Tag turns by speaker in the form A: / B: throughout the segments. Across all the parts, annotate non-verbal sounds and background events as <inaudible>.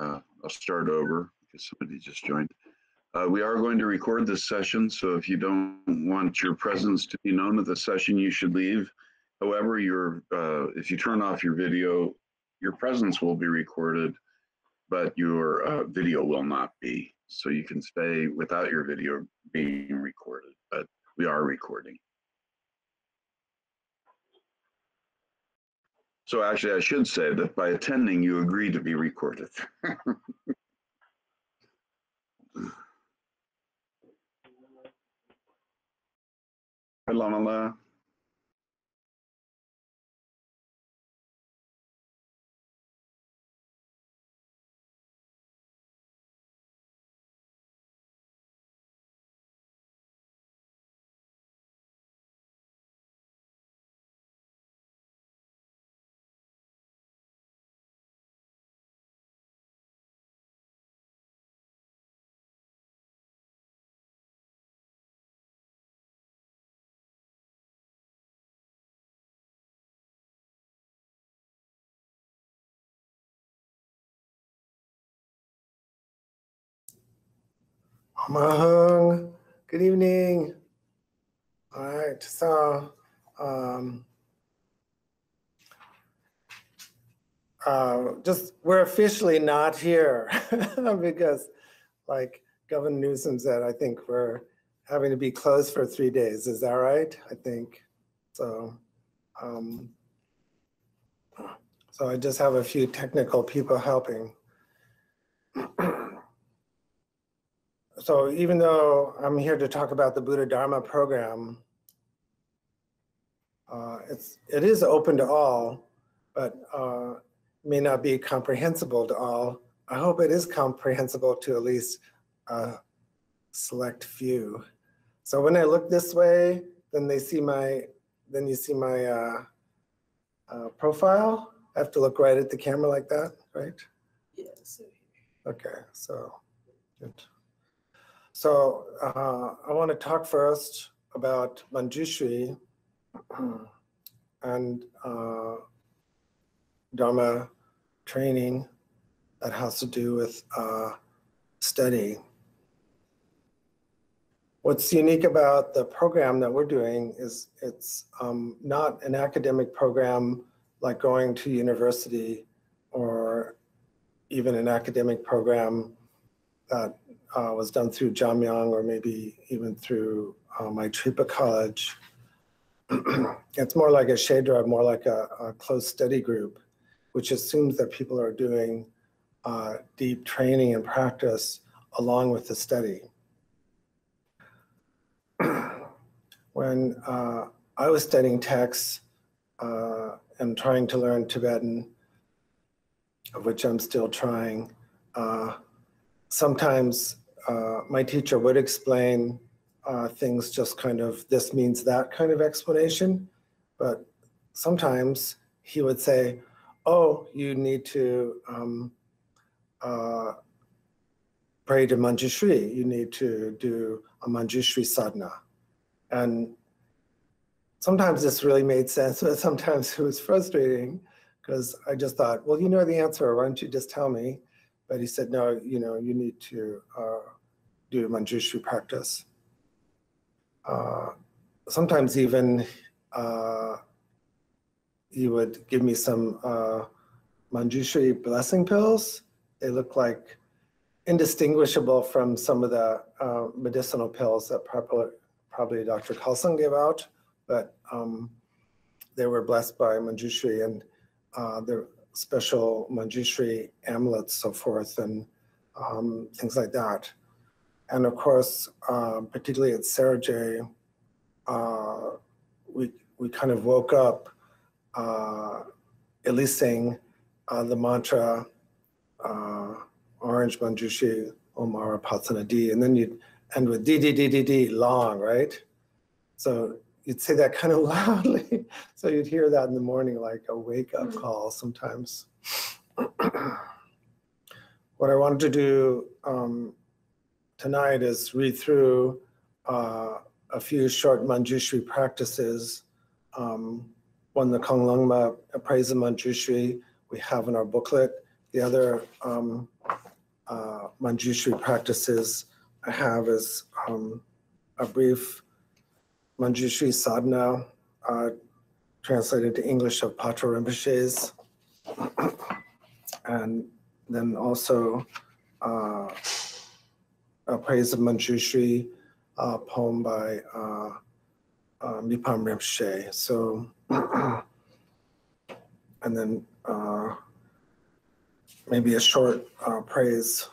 A: Uh, I'll start over because somebody just joined. Uh, we are going to record this session, so if you don't want your presence to be known at the session, you should leave. However, your uh, if you turn off your video, your presence will be recorded, but your uh, video will not be. So you can stay without your video being recorded, but we are recording. So actually, I should say that by attending, you agree to be recorded. <laughs> Hello, Mala.
B: Mahung, good evening. All right, so um, uh, just we're officially not here <laughs> because, like Governor Newsom said, I think we're having to be closed for three days. Is that right? I think so. Um, so I just have a few technical people helping. <clears throat> so even though I'm here to talk about the Buddha Dharma program, uh, it's it is open to all, but uh, may not be comprehensible to all. I hope it is comprehensible to at least a select few. So when I look this way, then they see my then you see my uh, uh, profile. I have to look right at the camera like that, right?
C: Yes.
B: Okay, so good. So uh, I want to talk first about Manjushri <clears throat> and uh, Dharma training that has to do with uh, study. What's unique about the program that we're doing is it's um, not an academic program like going to university or even an academic program that uh, was done through Jamyang or maybe even through uh, Maitripa College. <clears throat> it's more like a Shedra, more like a, a, close study group, which assumes that people are doing uh, deep training and practice along with the study. <clears throat> when uh, I was studying texts uh, and trying to learn Tibetan, of which I'm still trying, uh, sometimes uh, my teacher would explain uh, things just kind of this means that kind of explanation. But sometimes he would say, oh, you need to um, uh, pray to Manjushri. You need to do a Manjushri sadhana. And sometimes this really made sense, but sometimes it was frustrating because I just thought, well, you know the answer. Why don't you just tell me? But he said, no, you know, you need to uh, do Manjushri practice. Uh, sometimes even uh, he would give me some uh, Manjushri blessing pills. They look like indistinguishable from some of the uh, medicinal pills that probably, probably Dr. Carlson gave out, but um, they were blessed by Manjushri and uh, they're special Manjushri amulets, so forth, and um, things like that. And of course, uh, particularly at Sergey, uh, we, we kind of woke up uh, uh, the mantra, uh, Orange Manjushri Omara Patsana D, and then you'd end with D, D, D, D, D, long, right? So you'd say that kind of <laughs> loudly. so you'd hear that in the morning like a wake up mm-hmm. call sometimes. <clears throat> what I wanted to do um, tonight is read through uh, a few short Manjushri practices. Um, one, the Konglongma Appraisa Manjushri, we have in our booklet. The other um, uh, Manjushri practices I have is um, a brief Manjushri sadhana uh, translated to English of Patrul Rinpoche's. <clears throat> and then also uh, a praise of Manjushri uh, poem by uh, uh, Mipam Rinpoche. So, <clears throat> and then uh, maybe a short uh, praise.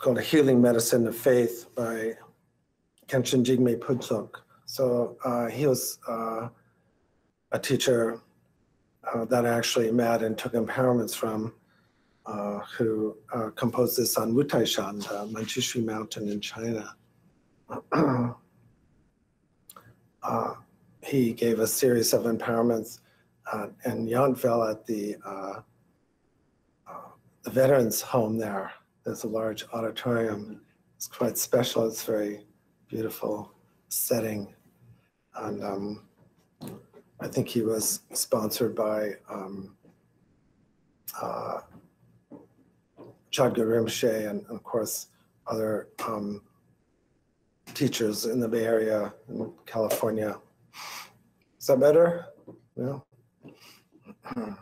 B: Called A Healing Medicine of Faith by Khenchen Jigme Phuntsok. So uh, he was uh, a teacher uh, that I actually met and took empowerments from, uh, who uh, composed this on Wutaishan, the Manjushri mountain in China. <clears throat> Uh, he gave a series of empowerments uh, in Yountville at the the veterans home there. There's a large auditorium. It's quite special. It's very beautiful setting. And um, I think he was sponsored by um, uh, Chagdud Rinpoche and, of course, other um, teachers in the Bay Area in California. Is that better? Yeah. <clears throat>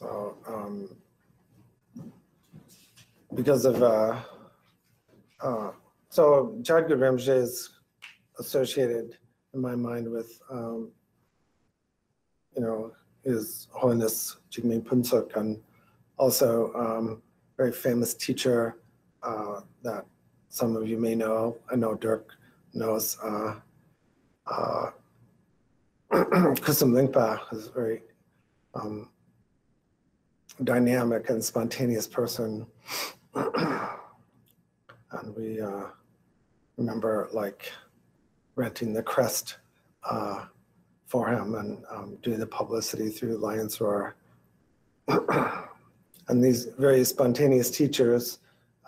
B: So, um, because of, uh, uh, so Chagdud Rinpoche is associated in my mind with, um, you know, His Holiness Jigme Phuntsok and also um, very famous teacher uh, that some of you may know. I know Dirk knows. Uh, uh, <clears throat> Kusum Lingpa is a very um, dynamic and spontaneous person. <clears throat> and we uh, remember like renting the crest uh, for him and um, doing the publicity through Lions Roar. <clears throat> and these very spontaneous teachers,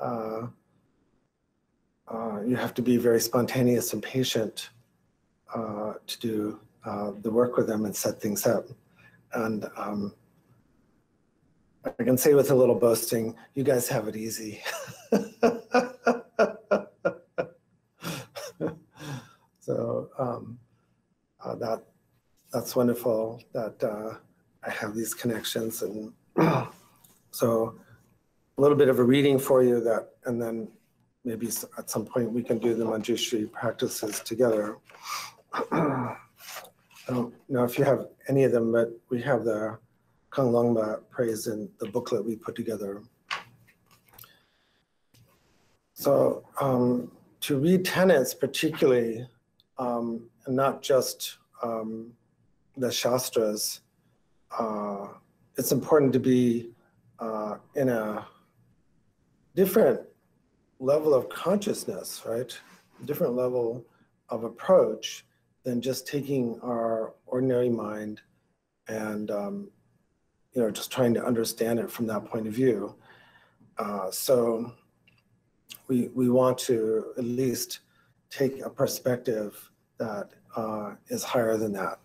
B: uh, uh, you have to be very spontaneous and patient uh, to do uh, the work with them and set things up. And um, I can say with a little boasting, you guys have it easy. <laughs> so um, uh, that that's wonderful that uh, I have these connections, and <clears throat> so a little bit of a reading for you that, and then maybe at some point we can do the Manjushri practices together. <clears throat> I don't know if you have any of them, but we have the Kang Longma praise in the booklet we put together. So um, to read tenets particularly, um, and not just um, the Shastras, uh, it's important to be uh, in a different level of consciousness, right? Different level of approach than just taking our ordinary mind and um, you know just trying to understand it from that point of view. Uh, so we we want to at least take a perspective that uh, is higher than that.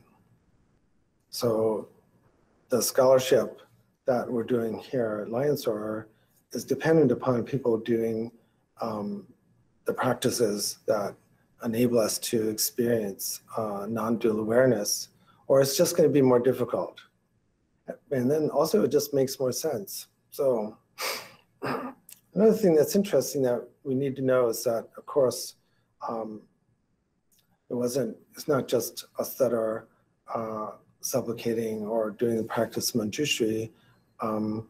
B: So the scholarship that we're doing here at Roar is dependent upon people doing um, the practices that enable us to experience uh, non-dual awareness, or it's just going to be more difficult. And then also it just makes more sense. So <sighs> another thing that's interesting that we need to know is that, of course, um, it wasn't, it's not just us that are uh, supplicating or doing the practice of Manjushri. Um,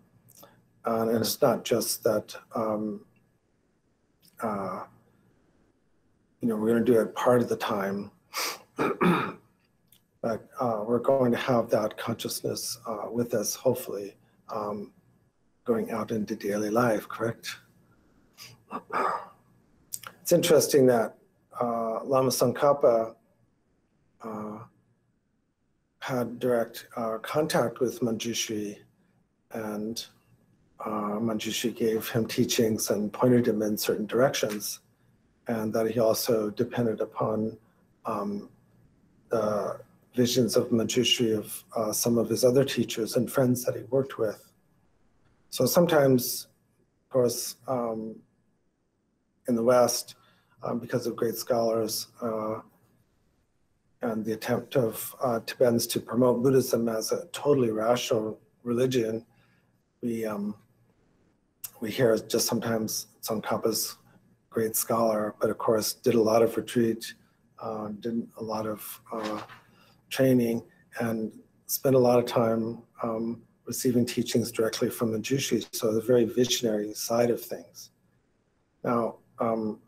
B: and it's not just that, um, uh, you know, we're going to do it part of the time, <clears throat> but uh, we're going to have that consciousness uh, with us, hopefully, um, going out into daily life, correct? <clears throat> It's interesting that uh, Lama Tsongkhapa uh, had direct uh, contact with Manjushri, and uh, Manjushri gave him teachings and pointed him in certain directions, and that he also depended upon um, the visions of Manjushri of uh, some of his other teachers and friends that he worked with. So sometimes, of course, um, in the West, um, because of great scholars uh, and the attempt of uh, Tibetans to promote Buddhism as a totally rational religion, we um, we hear just sometimes Tsongkhapa's great scholar, but of course did a lot of retreat, uh, did a lot of uh, training, and spent a lot of time um, receiving teachings directly from the Jushi. So the very visionary side of things. Now, um,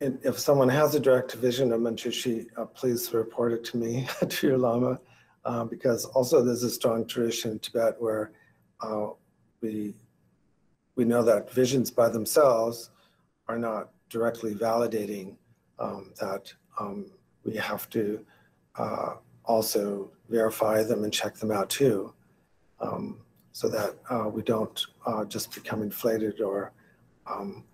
B: if someone has a direct vision of Manjushri, uh, please report it to me, <laughs> to your Lama, uh, because also there's a strong tradition in Tibet where uh, we, we know that visions by themselves are not directly validating um, that um, we have to uh, also verify them and check them out too, um, so that uh, we don't uh, just become inflated or, um,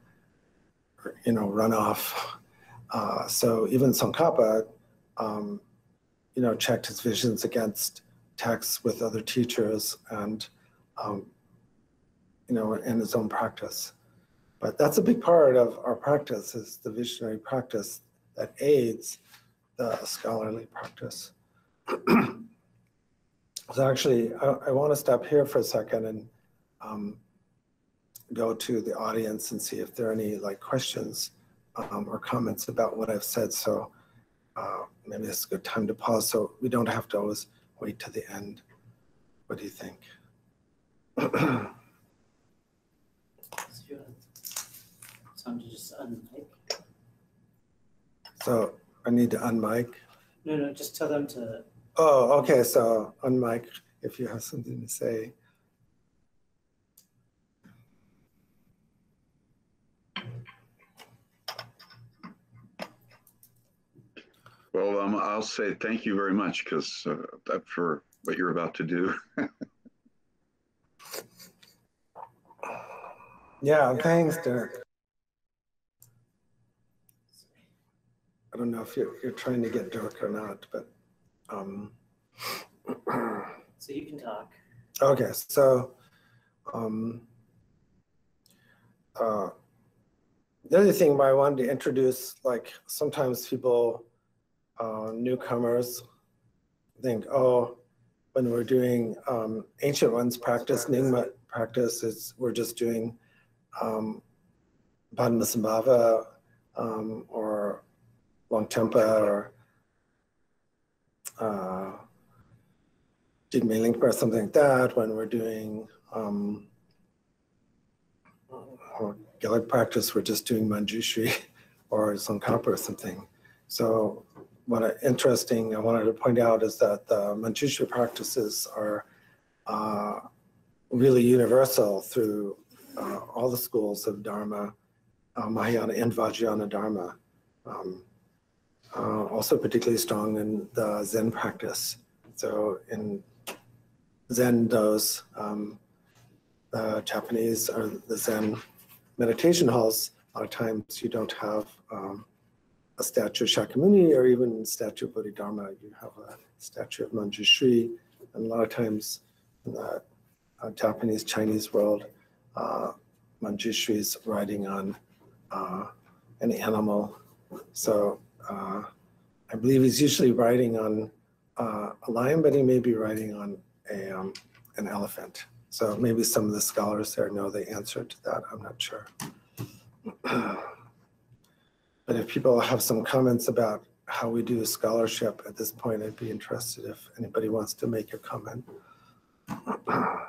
B: or, you know, run off. <laughs> Uh, so even Tsongkhapa, um, you know, checked his visions against texts with other teachers and, um, you know, in his own practice. But that's a big part of our practice is the visionary practice that aids the scholarly practice. <clears throat> so actually, I, I want to stop here for a second and um, go to the audience and see if there are any like questions um, or comments about what I've said. So uh, maybe this is a good time to pause so we don't have to always wait to the end. What do you think?
C: Time to just unmic.
B: So I need to unmic.
C: No, no, just tell them to,
B: Oh, okay, so unmic if you have something to say.
A: Well, um, I'll say thank you very much because uh, for what you're about to do. <laughs>
B: Yeah, thanks, Derek. I don't know if you're, you're trying to get Dirk or not, but, um,
C: so you can talk.
B: okay, so, um, uh, the other thing I wanted to introduce, like, sometimes people, uh, newcomers think, oh, when we're doing, um, ancient ones practice, Nyingma practice, it's, we're just doing, um, Padmasambhava, um, or Longchenpa or uh, Jigme or something like that when we're doing um, or Gelug practice, we're just doing Manjushri <laughs> or Tsongkhapa or something. So what interesting I wanted to point out is that the Manjushri practices are uh, really universal through uh, all the schools of Dharma, uh, Mahayana and Vajrayana Dharma. Um, uh, also particularly strong in the Zen practice. So in Zen those um, the Japanese or the Zen meditation halls, a lot of times you don't have um, a statue of Shakyamuni or even statue of Bodhidharma. You have a statue of Manjushri. And a lot of times in the uh, Japanese, Chinese world, uh, Manjushri is riding on uh, an animal. So uh, I believe he's usually riding on uh, a lion, but he may be riding on a, um, an elephant. So maybe some of the scholars there know the answer to that. I'm not sure. <clears throat> but if people have some comments about how we do scholarship at this point, I'd be interested if anybody wants to make a comment. <clears throat>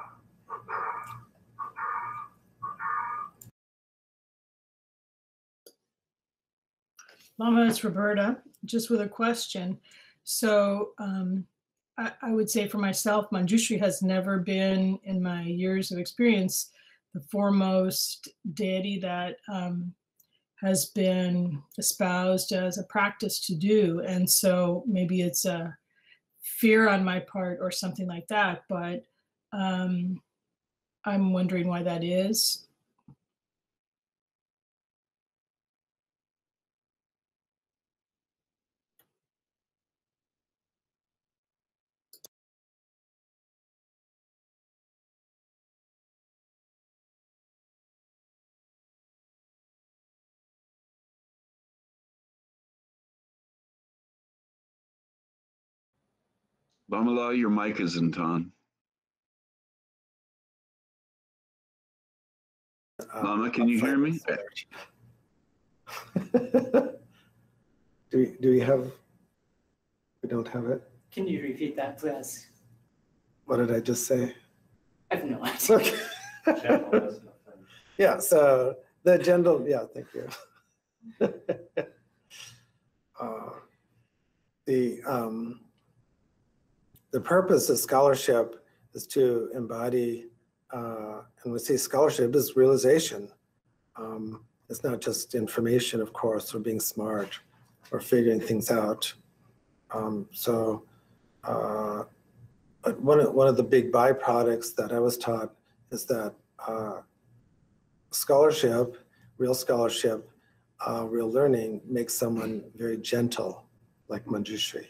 D: Lama, it's Roberta, just with a question. So um, I, I, would say for myself, Manjushri has never been, in my years of experience, the foremost deity that um, has been espoused as a practice to do. And so maybe it's a fear on my part or something like that, but um, I'm wondering why that is.
A: Lamala, your mic isn't on.
B: uh,
A: Lama, can you hear me? <laughs>
B: do we, do we have, we don't have it?
C: Can you repeat that, please?
B: What did I just say?
C: I have no idea. <laughs>
B: Okay. Yeah, so the agenda, yeah, thank you. <laughs> Uh, The, um, the purpose of scholarship is to embody, uh, and we see scholarship is realization. Um, It's not just information, of course, or being smart or figuring things out. Um, So, uh, one of, one of the big byproducts that I was taught is that uh, scholarship, real scholarship, uh, real learning makes someone very gentle, like Manjushri.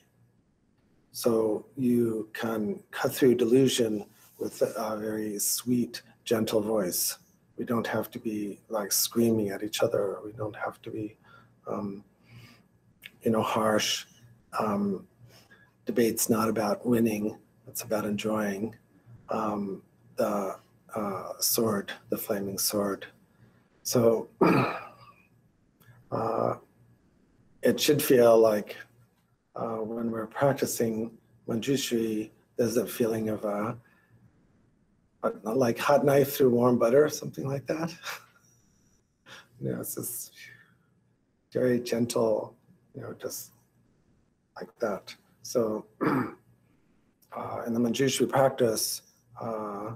B: So you can cut through delusion with a very sweet, gentle voice. We don't have to be like screaming at each other. We don't have to be, um, you know, harsh. Um, debate's not about winning. It's about enjoying um, the uh, sword, the flaming sword. So <clears throat> uh, it should feel like uh, when we're practicing Manjushri, there's a feeling of uh, a, like hot knife through warm butter, something like that. <laughs> you know, it's just very gentle, you know, just like that. So <clears throat> uh, in the Manjushri practice, uh,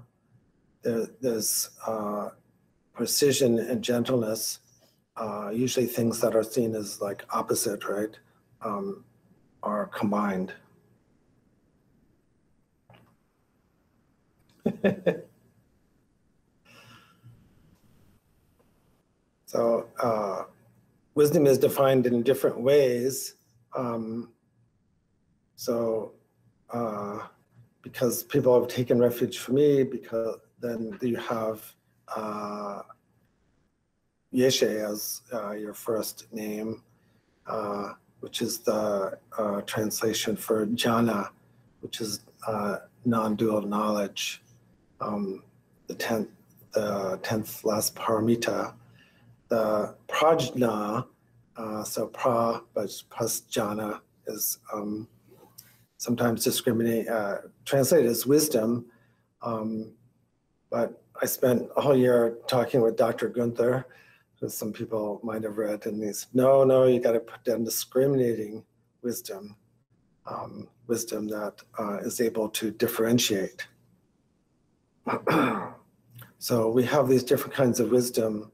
B: there, there's uh, precision and gentleness, uh, usually things that are seen as like opposite, right, um, are combined. <laughs> so uh, wisdom is defined in different ways. Um, so uh, because people have taken refuge from me, because then you have uh, Yeshe as uh, your first name, uh, which is the uh, translation for jnana, which is uh, non-dual knowledge. Um, the tenth, the tenth last paramita, the prajna, uh, so pra but plus jnana is um, sometimes discriminate uh, translated as wisdom. Um, but I spent a whole year talking with Dr. Gunther, who some people might have read, he said, no, no, you got to put down discriminating wisdom, um, wisdom that uh, is able to differentiate. <clears throat> so we have these different kinds of wisdom,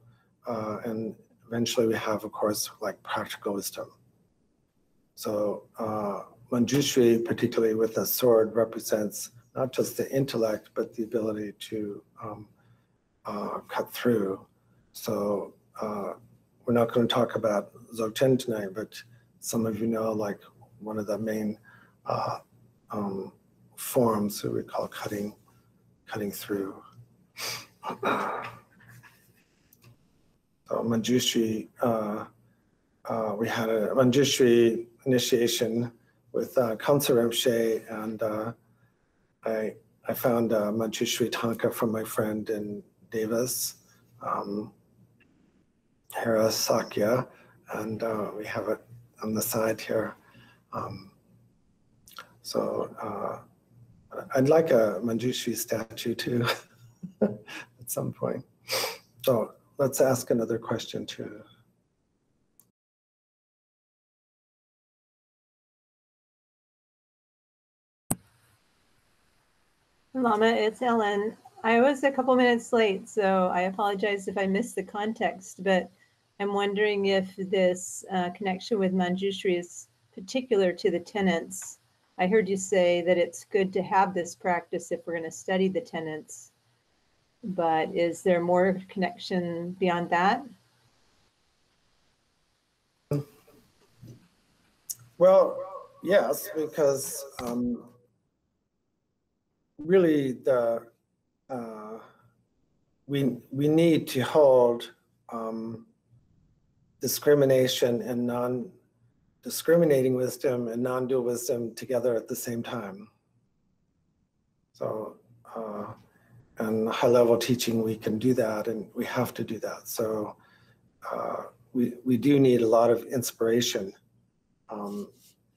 B: uh, and eventually we have, of course, like practical wisdom. So uh, Manjushri, particularly with a sword, represents not just the intellect, but the ability to um, uh, cut through. So uh, we're not going to talk about Dzogchen tonight, but some of you know, like one of the main uh, um, forms that we call cutting, cutting through. so Manjushri, uh, uh, we had a Manjushri initiation with uh, Council Rinpoche, and uh, I I found uh, Manjushri Tanka from my friend in Davis, um, Hera Sakya, and uh, we have it on the side here. Um, so uh, I'd like a Manjushri statue too <laughs> at some point. So let's ask another question too.
E: Lama, it's Ellen. I was a couple minutes late, so I apologize if I missed the context, but I'm wondering if this uh, connection with Manjushri is particular to the tenets. I heard you say that it's good to have this practice if we're going to study the tenets, but is there more connection beyond that?
B: Well, yes, because um, really the uh, we we need to hold um, discrimination and non discriminating wisdom and non-dual wisdom together at the same time. So, uh, and high level teaching, we can do that and we have to do that. So, uh, we, we do need a lot of inspiration um,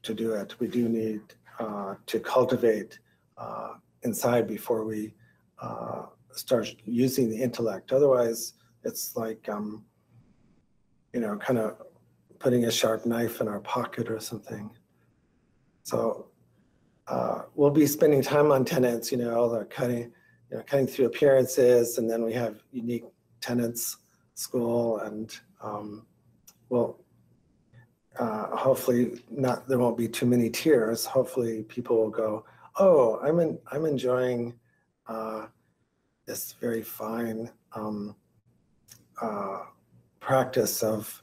B: to do it. We do need uh, to cultivate uh, inside before we uh, start using the intellect. Otherwise, it's like, um, you know, kind of putting a sharp knife in our pocket or something. So uh, we'll be spending time on tenets, you know, all the cutting, you know, cutting through appearances, and then we have unique tenets school, and um, well, uh, hopefully not. There won't be too many tears. Hopefully, people will go, "Oh, I'm in, I'm enjoying uh, this very fine um, uh, practice of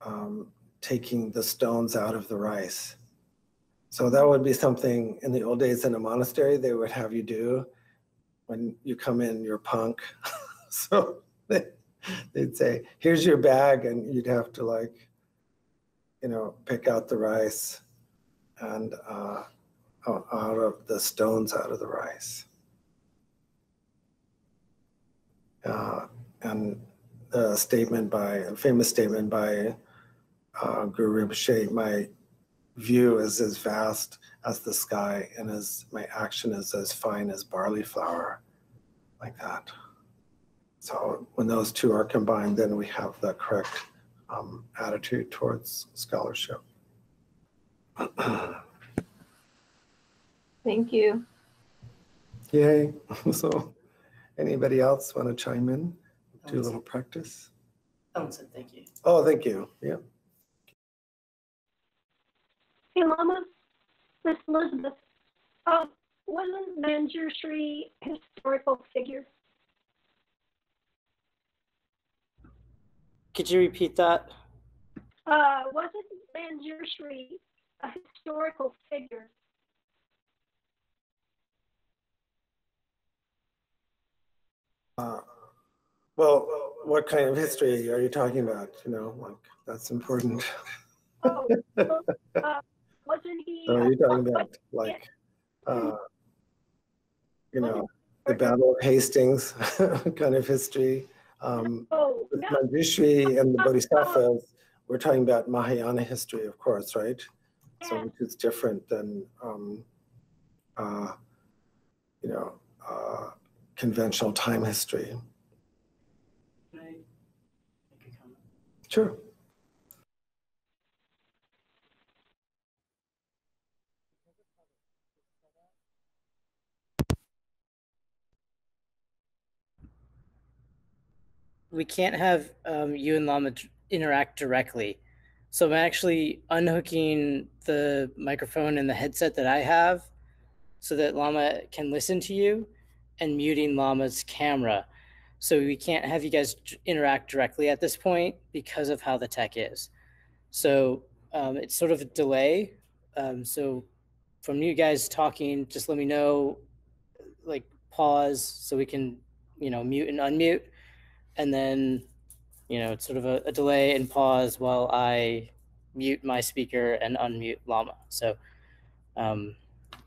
B: um, taking the stones out of the rice." So that would be something in the old days in a monastery they would have you do when you come in, you're punk. <laughs> so they, they'd say, here's your bag. And you'd have to like, you know, pick out the rice and uh, out of the stones out of the rice. Uh, and statement by, a famous statement by uh, Guru Rinpoche, my view is as vast as the sky and as my action is as fine as barley flour. Like that. So when those two are combined then we have the correct um, attitude towards scholarship. <clears throat>
E: Thank you.
B: yay. <laughs> So anybody else want to chime in do a little practice
C: Ellen said thank you.
B: oh thank you yeah
F: Hey, Lama, Miss Elizabeth, uh, wasn't Manjushri a historical figure?
C: Could you repeat that?
F: Uh, wasn't Manjushri a historical figure?
B: uh, well what kind of history are you talking about you know like that's important
F: Oh, uh, wasn't he?
B: Are you
F: uh,
B: talking about like, uh, you know, the Battle of Hastings <laughs> kind of history? Um,
F: Oh,
B: with
F: no,
B: Manjushri and the Bodhisattvas, we're talking about Mahayana history, of course, right? So which is different than, um, uh, you know, uh, conventional time history.
C: Can I make a comment?
B: Sure.
G: we can't have um, you and Lama interact directly. So I'm actually unhooking the microphone and the headset that I have so that Lama can listen to you and muting Lama's camera. So we can't have you guys interact directly at this point because of how the tech is. So um, it's sort of a delay. Um, so from you guys talking, just let me know, like pause so we can, you know, mute and unmute and then you know it's sort of a, a delay and pause while i mute my speaker and unmute lama so um,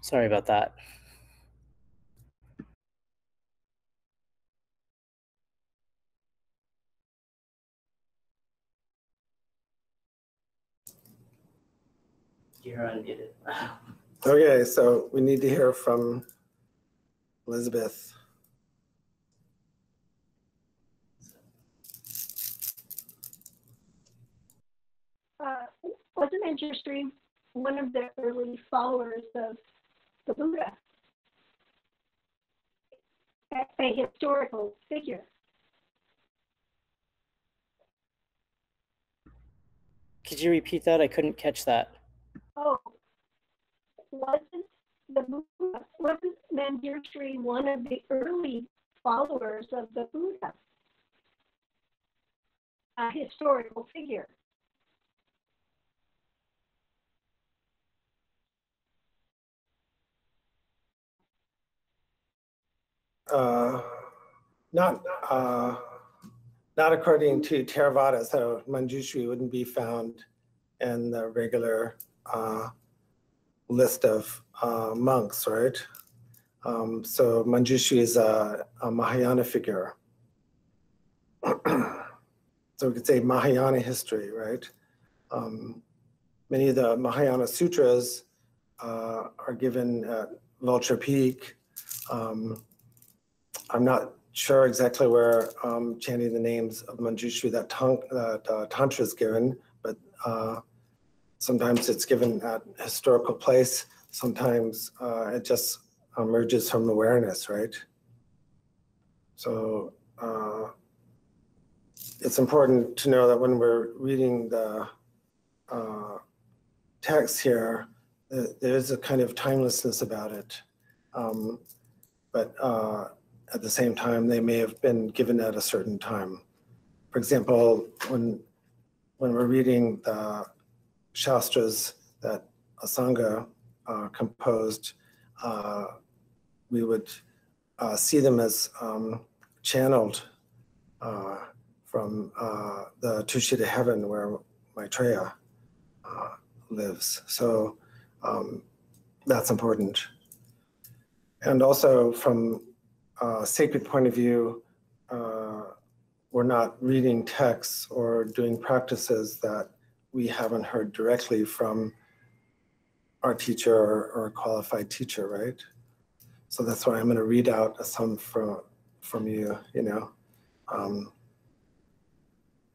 G: sorry about that
C: You're unmuted.
B: Okay, so we need to hear from Elizabeth.
F: uh, wasn't Manjushri one of the early followers of the Buddha? A, a historical figure.
G: could you repeat that i couldn't catch that
F: Oh, wasn't the Buddha, wasn't Manjushri one of the early followers of the Buddha? A historical figure.
B: Uh, not uh, not according to Theravada, so Manjushri wouldn't be found in the regular uh, list of uh, monks, right? Um, so Manjushri is a, a Mahayana figure. <clears throat> so we could say Mahayana history, right? Um, many of the Mahayana sutras uh, are given at Vulture Peak. Um, I'm not sure exactly where um, chanting the names of Manjushri that, tang- that uh, Tantra is given, but uh, sometimes it's given at historical place. Sometimes uh, it just emerges from awareness, right? So uh, it's important to know that when we're reading the uh, text here, th- there's a kind of timelessness about it. Um, but uh, at the same time, they may have been given at a certain time. For example, when when we're reading the shastras that Asanga uh, composed, uh, we would uh, see them as um, channeled uh, from uh, the Tushita heaven where Maitreya lives. So um, that's important. And also from a sacred point of view, we're not reading texts or doing practices that we haven't heard directly from our teacher or, or a qualified teacher, right? So that's why I'm going to read out some from from you, you know. Um,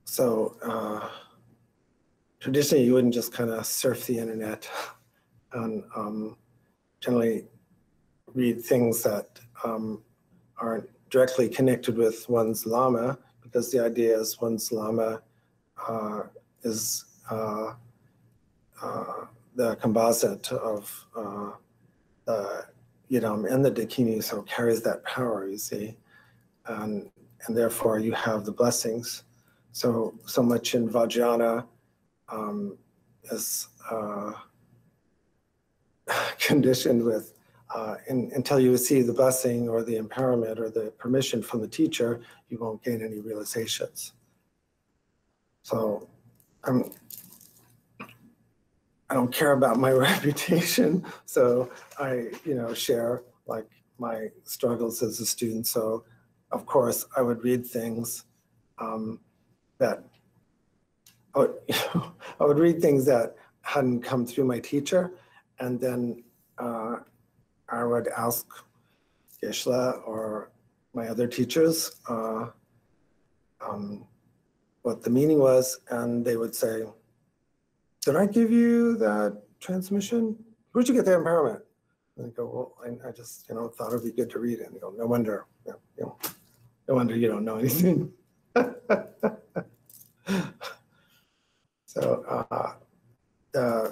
B: so uh, traditionally, you wouldn't just kind of surf the internet <laughs> and um, generally read things that um, aren't directly connected with one's lama, because the idea is one's lama uh, is uh, uh, the composite of uh, the Yidam and the Dakini, so carries that power, you see, and and therefore you have the blessings. So so much in Vajrayana um, is uh, <laughs> conditioned with uh, in, until you receive the blessing or the empowerment or the permission from the teacher, you won't gain any realizations. So I'm, I don't care about my <laughs> reputation. So I, you know, share like my struggles as a student. So of course I would read things um, that, I would, <laughs> I would read things that hadn't come through my teacher and then uh, I would ask Geshe-la or my other teachers uh, um, what the meaning was, and they would say, "Did I give you that transmission? Where'd you get the empowerment?" And I go, "Well, I, I just you know thought it'd be good to read it." And they go, "No wonder, you know, no wonder you don't know anything." <laughs> so uh, uh,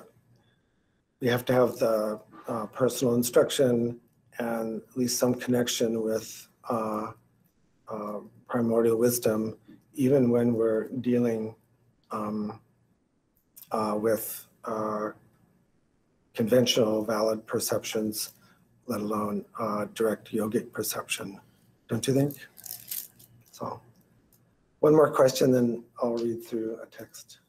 B: we have to have the uh, personal instruction and at least some connection with uh, uh, primordial wisdom, even when we're dealing um, uh, with uh, conventional valid perceptions, let alone uh, direct yogic perception. Don't you think? So, one more question, then I'll read through a text.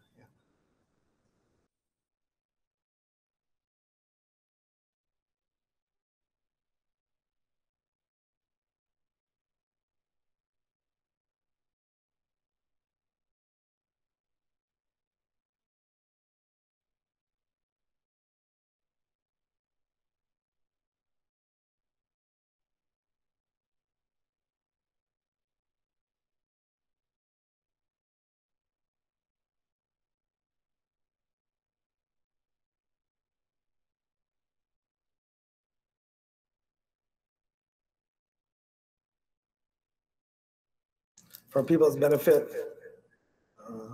B: For people's benefit, uh,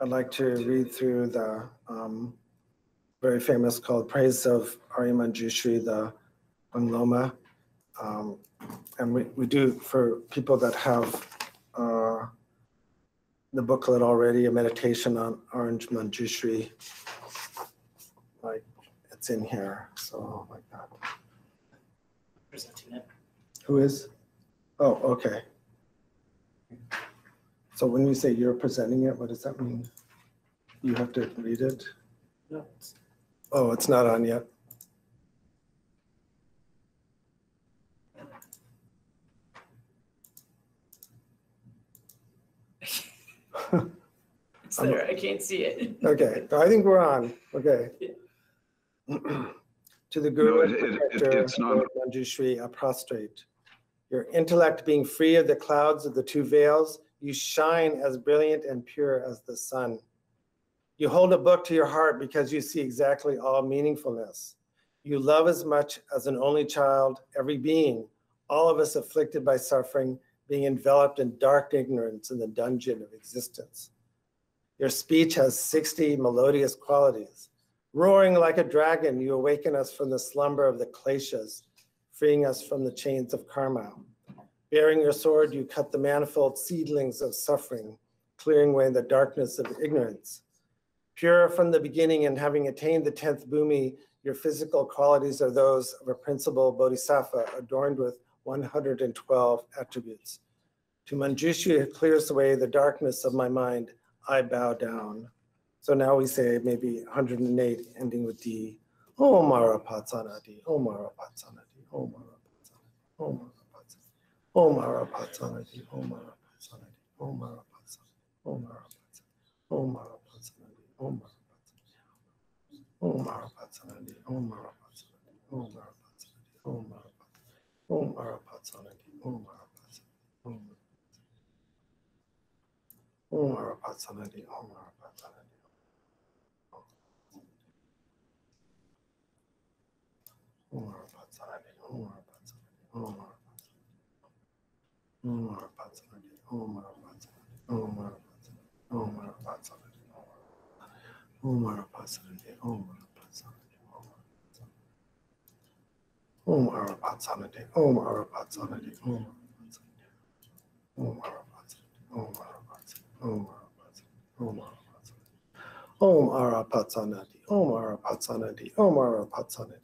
B: I'd like to read through the um, very famous called Praise of Manjushri, the Angloma. Um, and we, we do, for people that have uh, the booklet already, a meditation on Orange Manjushri, like it's in here, so like that.
C: Presenting it.
B: Who is? Oh, okay. So when you say you're presenting it, what does that mean? You have to read it?
C: No.
B: Oh, it's not on yet. <laughs>
C: It's I there, I can't see it. <laughs>
B: Okay, I think we're on, okay. To the
A: No,
B: Guru
A: it- it- it- it's not-
B: Manjushri, I prostrate your intellect being free of the clouds of the two veils, you shine as brilliant and pure as the sun. You hold a book to your heart because you see exactly all meaningfulness. You love as much as an only child, every being, all of us afflicted by suffering, being enveloped in dark ignorance in the dungeon of existence. Your speech has 60 melodious qualities. Roaring like a dragon, you awaken us from the slumber of the kleshas, freeing us from the chains of karma. Bearing your sword, you cut the manifold seedlings of suffering, clearing away the darkness of ignorance. Pure from the beginning and having attained the 10th bhumi, your physical qualities are those of a principal bodhisattva adorned with 112 attributes. To Manjushri who clears away the darkness of my mind, I bow down. So now we say maybe 108, ending with D. Omara Mara Patsanadi, Omara Patsanadi. Omara Patsanadi, Omara Patsanadi, Omara Patsanadi, Omara Patsanadi, Omara Patsanadi, Omara Patsanadi, Omara Patsanadi, Omara Patsanadi, Omara Patsanadi, Omara Patsanadi, Omara Patsanadi, Omara Patsanadi, Omara Patsanadi, Omara Patsanadi, Omara Patsanadi, Om Rapatsavani, Om Rapatsavani, Om Rapatsavani, Om Rapatsavani, Om Rapatsavani, Om Rapatsavani, Om Rapatsavani, Om Rapatsavani, Om Rapatsavani, Om Rapatsavani, Om Rapatsavani, Om Rapatsavani, Om Rapatsavani, Om Rapatsavani, Om Rapatsavani, Om Arapatanadi, Om Arapatanadi, Om Arapatanadi.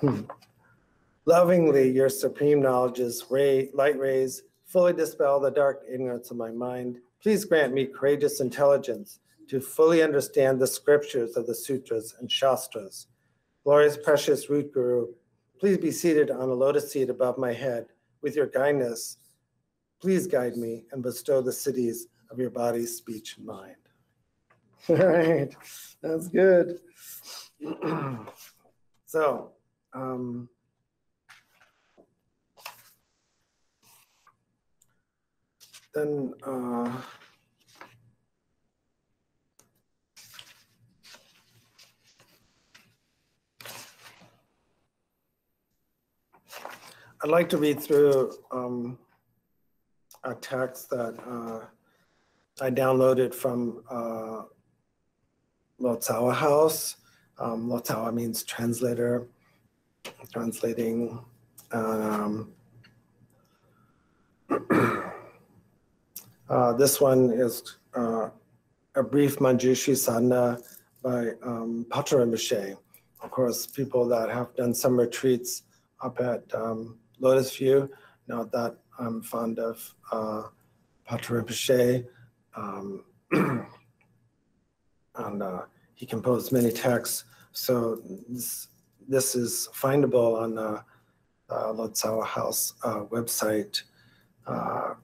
B: Hmm. Lovingly, your supreme knowledge's ray, light rays fully dispel the dark ignorance of my mind. Please grant me courageous intelligence to fully understand the scriptures of the sutras and shastras. Glorious, precious root guru, please be seated on a lotus seat above my head. With your kindness, please guide me and bestow the siddhis of your body, speech, and mind. <laughs> All right, that's good. <clears throat> so, um, then uh, I'd like to read through um, a text that uh, I downloaded from uh, Lotsawa House. Um, means translator, translating. Um, <clears throat> uh, this one is uh, a brief Manjushri sadhana by um, Rinpoche. Of course, people that have done some retreats up at um, Lotus View know that I'm fond of uh, Rinpoche. Um, <clears throat> and uh, he composed many texts. So this, this is findable on the uh, Lotsawa House uh, website uh,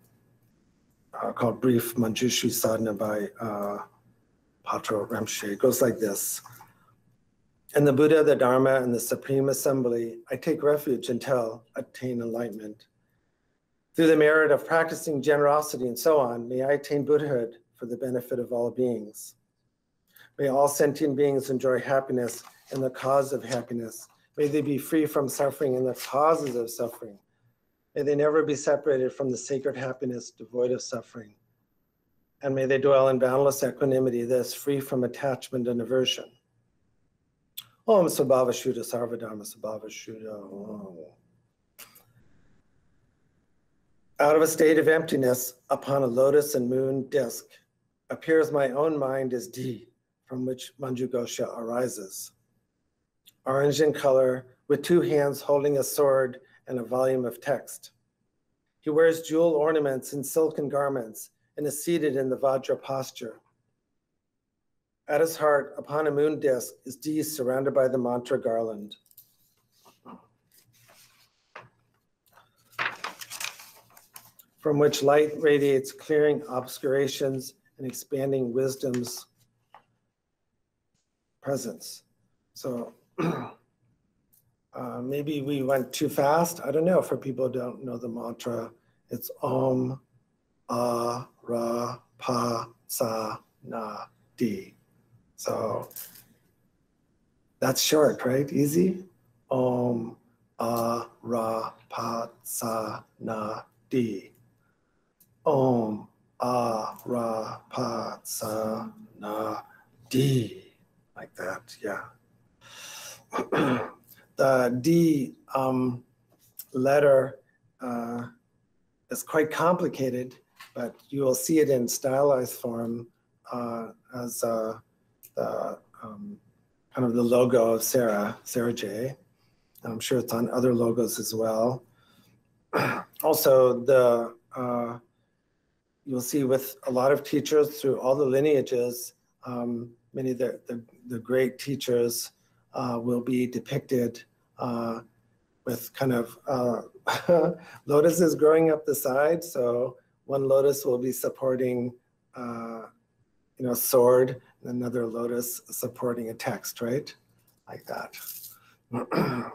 B: uh, called Brief Manjushri Sadhana by uh, Patrul Rinpoche. It goes like this. In the Buddha, the Dharma, and the Supreme Assembly, I take refuge until attain enlightenment. Through the merit of practicing generosity and so on, may I attain Buddhahood, for the benefit of all beings. May all sentient beings enjoy happiness and the cause of happiness. May they be free from suffering and the causes of suffering. May they never be separated from the sacred happiness devoid of suffering. And may they dwell in boundless equanimity that is free from attachment and aversion. Om Sabhava Shuddha Sarvadharma Sabhava Shuddha. Out of a state of emptiness upon a lotus and moon disk appears my own mind as D, from which Manjughosha arises. Orange in color, with two hands holding a sword and a volume of text. He wears jewel ornaments and silken garments and is seated in the Vajra posture. At his heart, upon a moon disk, is D surrounded by the mantra garland. From which light radiates, clearing obscurations and expanding wisdom's presence. So <clears throat> uh, maybe we went too fast. I don't know. For people who don't know the mantra, it's Om, Ah, Ra, Pa, Sa, Na, Di. So that's short, right? Easy. Om, Ah, Ra, Pa, Sa, Na, Di. Om, Ah, Ra, Pa, Sa, Na, Di. Like that, yeah. <clears throat> the D um, letter uh, is quite complicated, but you will see it in stylized form uh, as uh, the um, kind of the logo of Sera, Sera Je. I'm sure it's on other logos as well. <clears throat> also, the uh, you'll see with a lot of teachers through all the lineages, um, many of the, the, the great teachers uh, will be depicted uh, with kind of uh, <laughs> lotuses growing up the side. So one lotus will be supporting, uh, you know, sword, and another lotus supporting a text, right? Like that. <clears throat>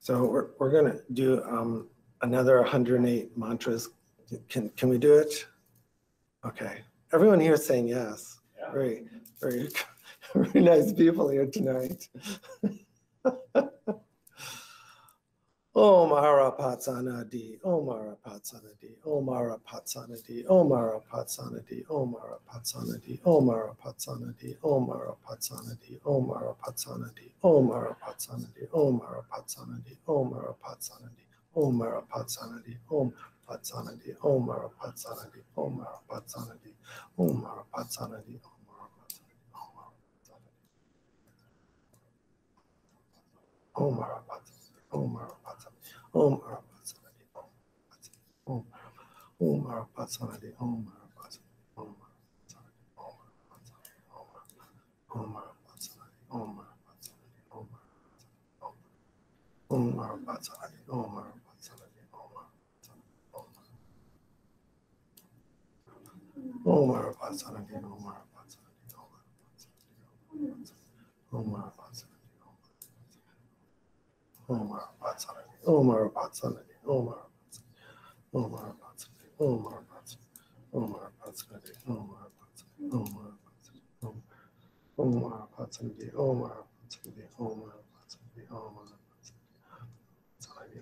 B: so we're, we're gonna do um, another 108 mantras. Can, can we do it? Okay. Everyone here is saying yes. Very, very, very nice people here tonight. Omara Patsanadi, Omara Patsanadi, Omara Patsanadi, Omara Patsanadi, Omara Patsanadi, Omara Patsanadi, Omara Patsanadi, Omara Patsanadi, Omara Patsanadi, Omara Patsanadi, Omara Patsanadi, Omara Patsanadi, Om Patsanadi, Omara Patsanadi, Omara Patsanadi, Omara Patsanadi, Omara Patsanadi, Omara Patsanadi, Omara Patsanadi, Omara Patsanadi, Omara Patsanadi, Omara Patsanadi, Omara Patsanadi, Omara Patsanadi, Omara Patsanadi, Omara Patsanadi, Omara Patsanadi, Omara Patsanadi, Omara Patsanadi, Omar Patsanadi, Omar Patsanadi, Omar Omar Omar Patsanadi, Omar Patsanadi, Omar Patsanadi, Omar Patsanadi, Omar Patsanadi, Omar Patsanadi, Omar Patsanadi, Omar Patsanadi, Omar Patsanadi,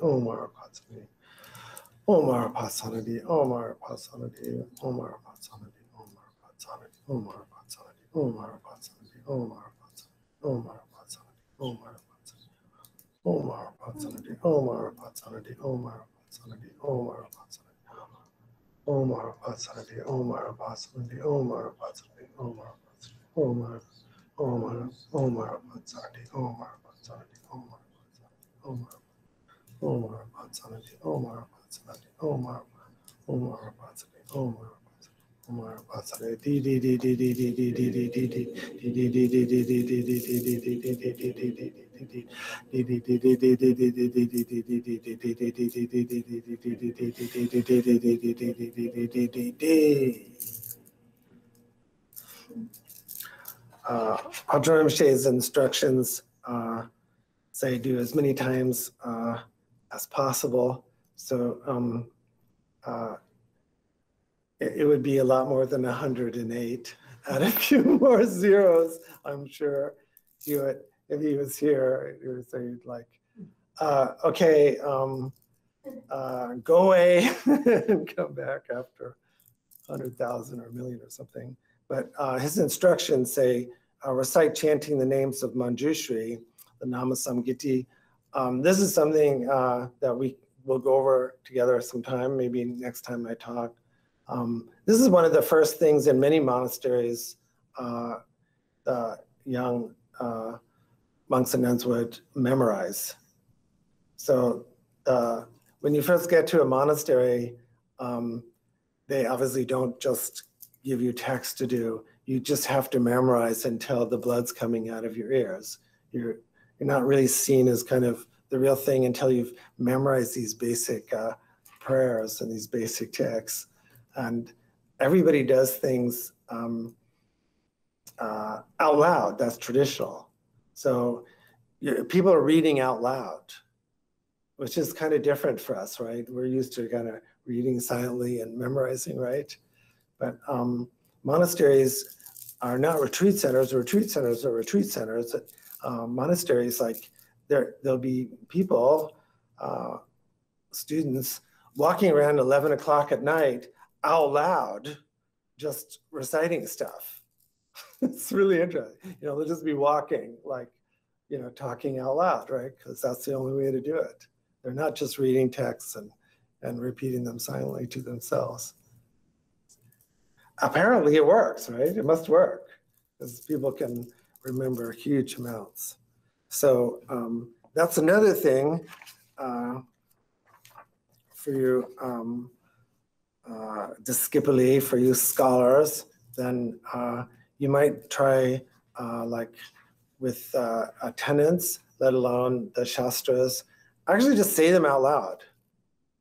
B: Omar Patsanadi, Omar Patsanadi, Omar Patsanadi, Omar Patsanadi, Omar Patsanadi, Omar Patsanadi, Omar Patsanadi, Omar Omar Patsanadi, Omar Patsanadi, Omar Patsanadi, Omar Patsanadi, Omar Patsanadi, Omar Patsanadi, Omar Patsanadi, Omar Patsanadi, Omar, Omar, Omar Patsanadi, Omar Patsanadi, Omar Patsanadi, Omar, Omar Patsanadi, Omar Patsanadi, Omar, Omar Omar Omar Patsanadi, D D D D D D D D D D D D D D D D D uh, Adramshe's instructions uh, say do as many times uh, as possible. So um, uh, it, would be a lot more than 108. Add <laughs> a few more zeros, I'm sure. Hewitt, if he was here, he would say like, uh, okay, um, uh, go away <laughs> and come back after 100,000 or a million or something. But uh, his instructions say uh, recite chanting the names of Manjushri, the Namasamgiti. Um, this is something uh, that we will go over together sometime, maybe next time I talk. Um, this is one of the first things in many monasteries uh, the young uh, monks and nuns would memorize. So uh, when you first get to a monastery, um, they obviously don't just give you text to do. You just have to memorize until the blood's coming out of your ears. You're you're not really seen as kind of the real thing until you've memorized these basic uh, prayers and these basic texts. And everybody does things um, uh, out loud. That's traditional. So people are reading out loud, which is kind of different for us, right? We're used to kind of reading silently and memorizing, right? But um, monasteries are not retreat centers. Retreat centers are retreat centers. Uh, monasteries, like there, there'll be people, uh, students, walking around 11 o'clock at night out loud, just reciting stuff. <laughs> it's really interesting. You know, they'll just be walking, like, you know, talking out loud, right? Because that's the only way to do it. They're not just reading texts and and repeating them silently to themselves. Apparently, it works, right? It must work because people can remember huge amounts. So um, that's another thing uh, for you, um, uh, discipuli, for you scholars. Then uh, you might try, uh, like with uh, tenets, let alone the shastras, actually just say them out loud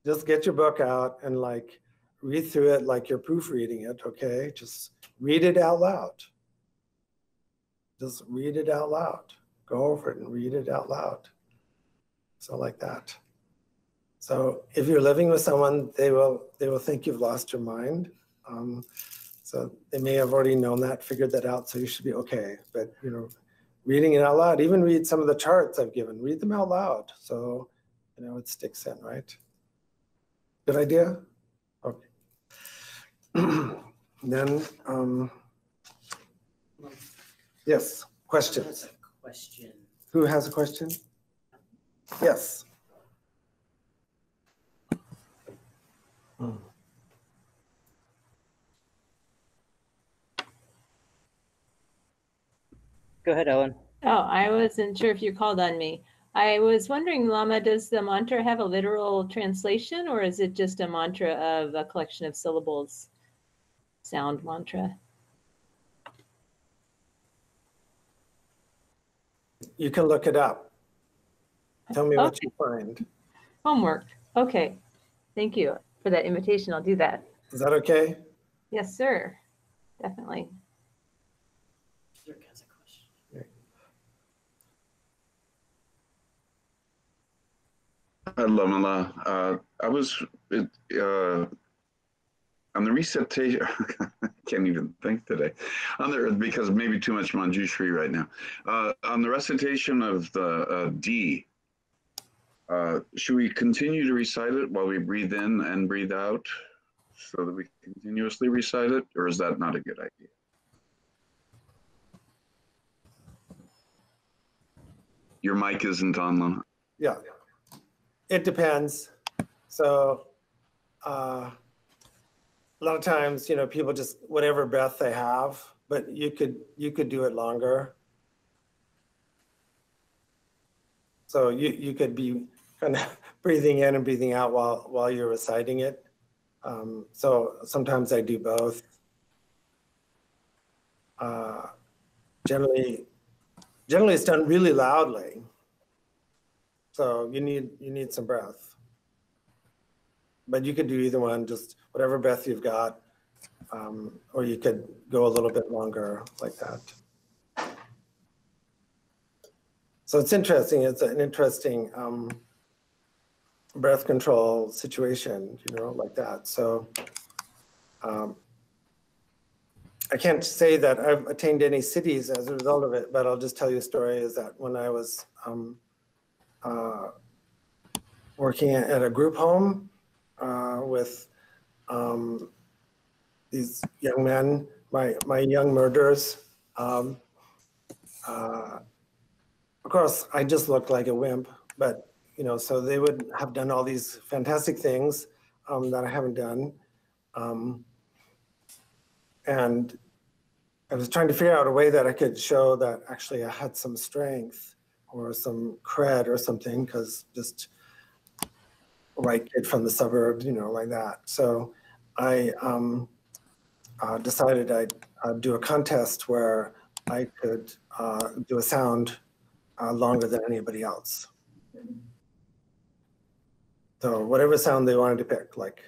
B: just get your book out and like read through it like you're proofreading it, okay? Just read it out loud. Just read it out loud. Go over it and read it out loud. So like that. So if you're living with someone, they will they will think you've lost your mind. Um, so they may have already known that, figured that out. So you should be okay. But you know, reading it out loud, even read some of the charts I've given. Read them out loud. So you know it sticks in, right? Good idea? Okay. <clears throat> then, um, yes, questions.
C: Question.
B: Who has a question? Yes. Hmm.
G: Go ahead, Ellen.
E: Oh, I wasn't sure if you called on me. I was wondering, Lama, does the mantra have a literal translation or is it just a mantra of a collection of syllables? Sound mantra.
B: You can look it up. Tell me what you find.
E: Homework. Okay. Thank you for that invitation. I'll do that.
B: Is that okay?
E: Yes, sir. Definitely.
C: Dirk has a question.
A: Hi, Lamala. Uh, I was it, uh, on the recitation. <laughs> I can't even think today. On the because maybe too much Manjushri right now. Uh, on the recitation of the uh, D. Uh, should we continue to recite it while we breathe in and breathe out, so that we continuously recite it, or is that not a good idea? Your mic isn't on.
B: Yeah. It depends. So uh, a lot of times, you know, people just whatever breath they have, but you could you could do it longer. So you you could be kind of <laughs> breathing in and breathing out while while you're reciting it. Um, so sometimes I do both. Uh, generally, generally it's done really loudly. So you need you need some breath. But you could do either one, just whatever breath you've got, um, or you could go a little bit longer like that. So it's interesting. It's an interesting um, breath control situation, you know, like that. So um, I can't say that I've attained any siddhis as a result of it, but I'll just tell you a story is that when I was um, uh, working at a group home uh, with um, these young men, my, my young murderers, um, uh, of course, I just looked like a wimp, but you know, so they would have done all these fantastic things um, that I haven't done. Um, and I was trying to figure out a way that I could show that actually I had some strength or some cred or something, because just white kid from the suburbs, you know, like that. So I um, uh, decided I'd, I'd do a contest where I could uh, do a sound uh, longer than anybody else. So whatever sound they wanted to pick, like,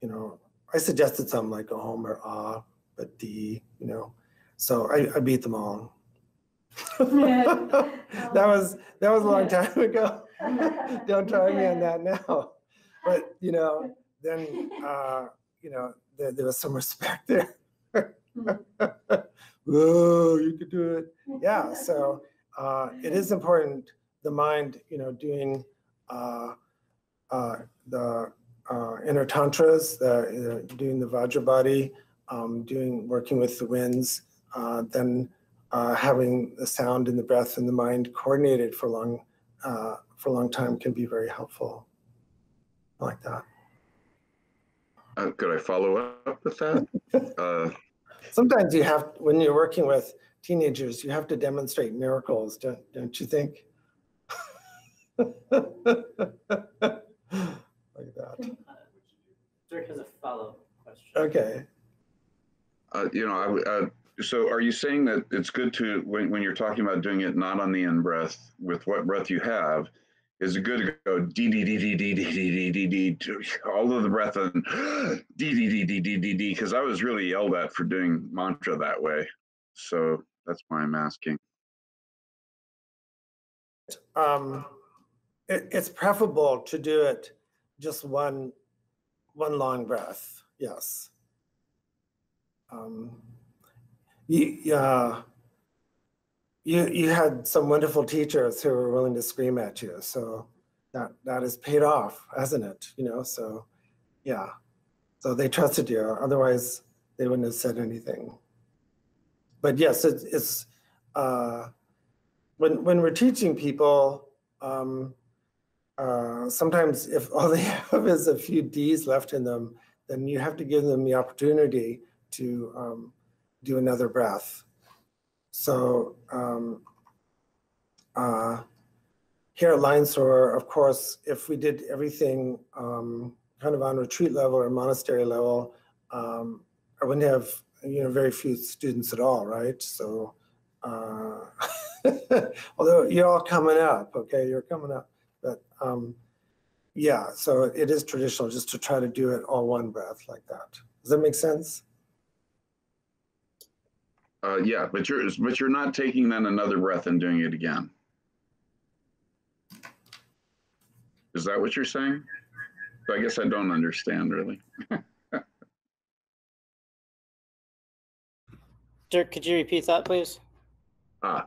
B: you know, I suggested some like a home or ah, but D, you know. So I, I beat them all. <laughs> that was that was a long time ago. <laughs> Don't try me on that now. But you know, then uh, you know, there, there was some respect there. <laughs> Whoa, you could do it. Yeah. So uh, it is important, the mind, you know, doing uh, uh, the uh, inner tantras, the, uh, doing the Vajrabody, um, doing working with the winds, uh, then uh, having the sound and the breath and the mind coordinated for long uh, for a long time can be very helpful. I like that.
A: Uh, could I follow up with that? <laughs> Uh,
B: Sometimes you have, when you're working with teenagers, you have to demonstrate miracles, don't, don't you think? <laughs> Like that.
G: Dirk has a follow question.
B: Okay.
A: uh, you know, I w- uh, so are you saying that it's good to, when, when you're talking about doing it not on the in breath, with what breath you have, is it good to go d d d d d d d d d d to all of the breath and d d d d d d d because I was really yelled at for doing mantra that way. So that's why I'm asking.
B: Um, it, it's preferable to do it just one, one long breath. Yes. Um, you, uh, you, you had some wonderful teachers who were willing to scream at you. So that, that has paid off, hasn't it? You know, so yeah. So they trusted you. Otherwise, they wouldn't have said anything. But yes, it's, it's uh, when, when we're teaching people, um, uh, sometimes if all they <laughs> have is a few D's left in them, then you have to give them the opportunity to um, do another breath. So um, uh, here at Lion's Roar, of course, if we did everything um, kind of on retreat level or monastery level, um, I wouldn't have you know very few students at all, right? So uh, <laughs> although you're all coming up, okay, you're coming up, but um, yeah, so it is traditional just to try to do it all one breath like that. Does that make sense?
A: Uh, yeah, but you're but you're not taking then another breath and doing it again. Is that what you're saying? So I guess I don't understand really. <laughs>
G: Dirk, could you repeat that, please?
A: Ah,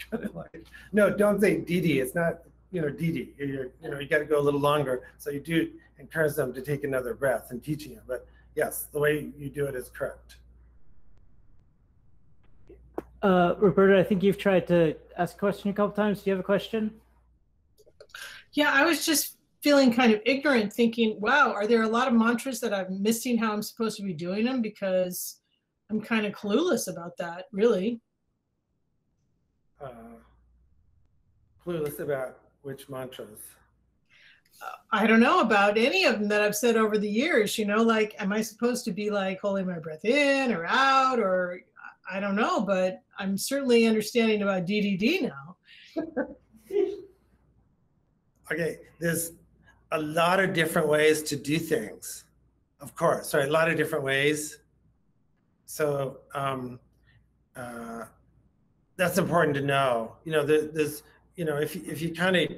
A: <laughs>
B: like, no, don't say DD. It's not, you know, DD. You're, you know, you got to go a little longer. So you do encourage them to take another breath and teaching it. But yes, the way you do it is correct.
C: Uh, Roberta, I think you've tried to ask a question a couple times. Do you have a question?
D: Yeah, I was just feeling kind of ignorant, thinking, wow, are there a lot of mantras that I'm missing how I'm supposed to be doing them? Because I'm kind of clueless about that, really.
B: Uh, clueless about which mantras.
D: I don't know about any of them that I've said over the years, you know, like, am I supposed to be like holding my breath in or out or I don't know, but I'm certainly understanding about DDD now. <laughs>
B: Okay, there's a lot of different ways to do things. Of course, sorry, a lot of different ways. So um, uh, that's important to know. You know, there, there's, you know, if if you kind of,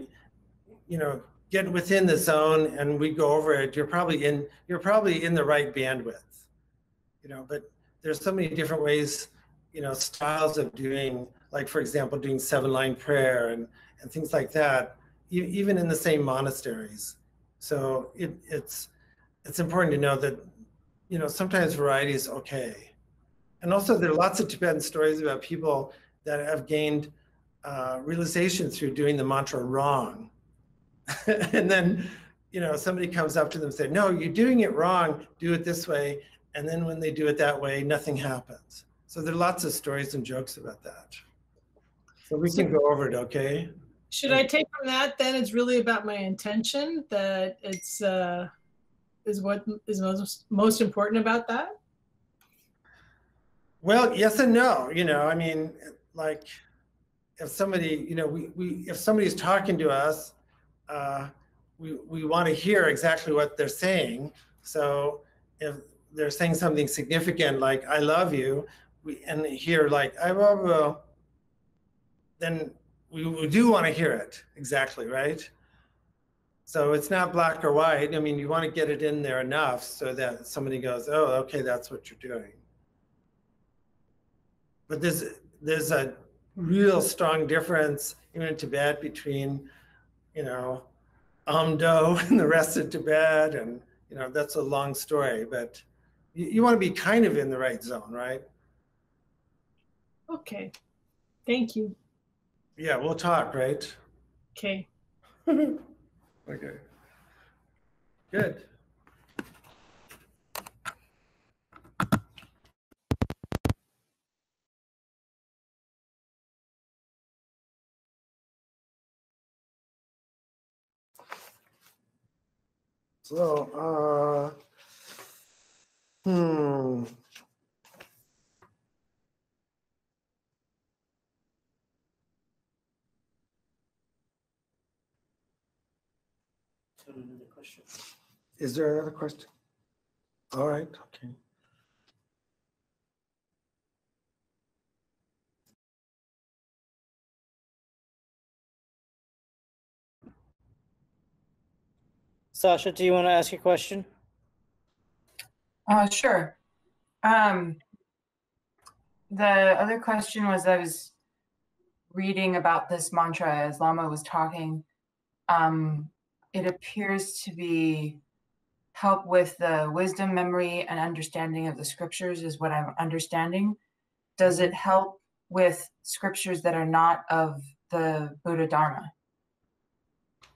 B: you know, get within the zone and we go over it, you're probably in you're probably in the right bandwidth. You know, but there's so many different ways, you know, styles of doing, like for example, doing seven line prayer and and things like that even in the same monasteries. So it, it's it's important to know that you know sometimes variety is okay, and also there are lots of Tibetan stories about people that have gained uh, realization through doing the mantra wrong, <laughs> and then you know somebody comes up to them and say, "No, you're doing it wrong. Do it this way." And then when they do it that way, nothing happens. So there are lots of stories and jokes about that. So we can go over it, okay?
D: Should I take from that then it's really about my intention that it's uh is what is most most important about that?
B: Well, yes and no. You know, I mean, like if somebody, you know, we, we if somebody's talking to us, uh, we we want to hear exactly what they're saying. So if they're saying something significant like "I love you," we and hear like "I love you," then we, we do want to hear it exactly, right? So it's not black or white. I mean, you want to get it in there enough so that somebody goes, "Oh, okay, that's what you're doing." but there's there's a real strong difference even in Tibet between, you know, Amdo <laughs> and the rest of Tibet, and you know that's a long story. But you, you want to be kind of in the right zone, right?
D: Okay. Thank you.
B: Yeah, we'll talk, right?
D: Okay. <laughs>
B: Okay. Good. So, uh, hmm. Is there another question? All right, okay.
G: Sasha, do you want to ask a question?
H: Uh, sure. Um, the other question was I was reading about this mantra as Lama was talking. Um, it appears to be help with the wisdom, memory, and understanding of the scriptures, is what I'm understanding. Does it help with scriptures that are not of the Buddha Dharma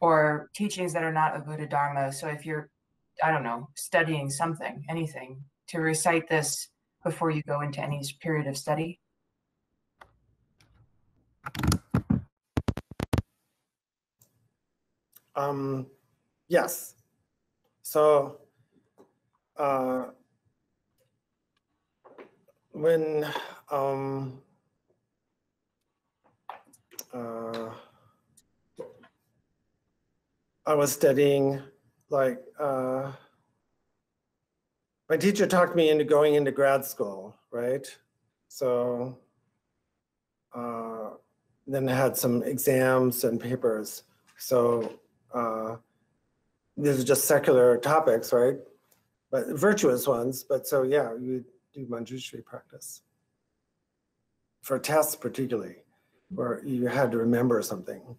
H: or teachings that are not of Buddha Dharma? So if you're I don't know, studying something, anything, to recite this before you go into any period of study?
B: Um, yes. So, uh, when um, uh, I was studying, like, uh, my teacher talked me into going into grad school, right? So, uh, then I had some exams and papers. So, uh, these are just secular topics, right? But virtuous ones. But so, yeah, you do Manjushri practice for tests, particularly, where you had to remember something.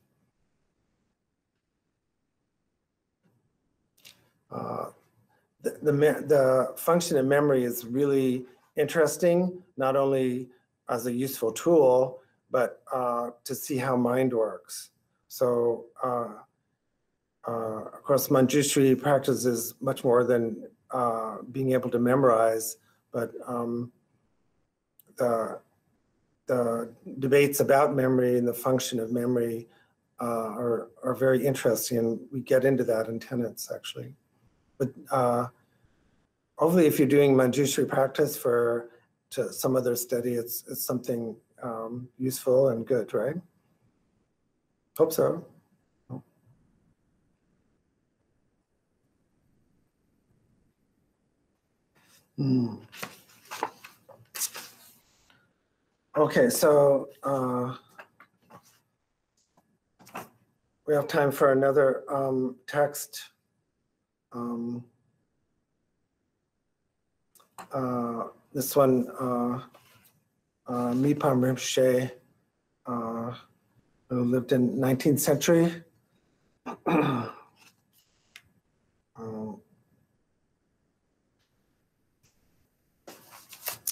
B: Uh, the, the, the function of memory is really interesting, not only as a useful tool, but uh, to see how mind works. So, uh, uh, of course, Manjushri practice is much more than uh, being able to memorize, but um, the, the debates about memory and the function of memory uh, are, are very interesting, and we get into that in tenets, actually. But uh, hopefully, if you're doing Manjushri practice for to some other study, it's, it's something um, useful and good, right? Hope so. Hmm. Okay, so uh, we have time for another um, text. Um, uh, this one, uh, uh, Mipam Rinpoche, uh, who lived in 19th century. <clears throat> Um,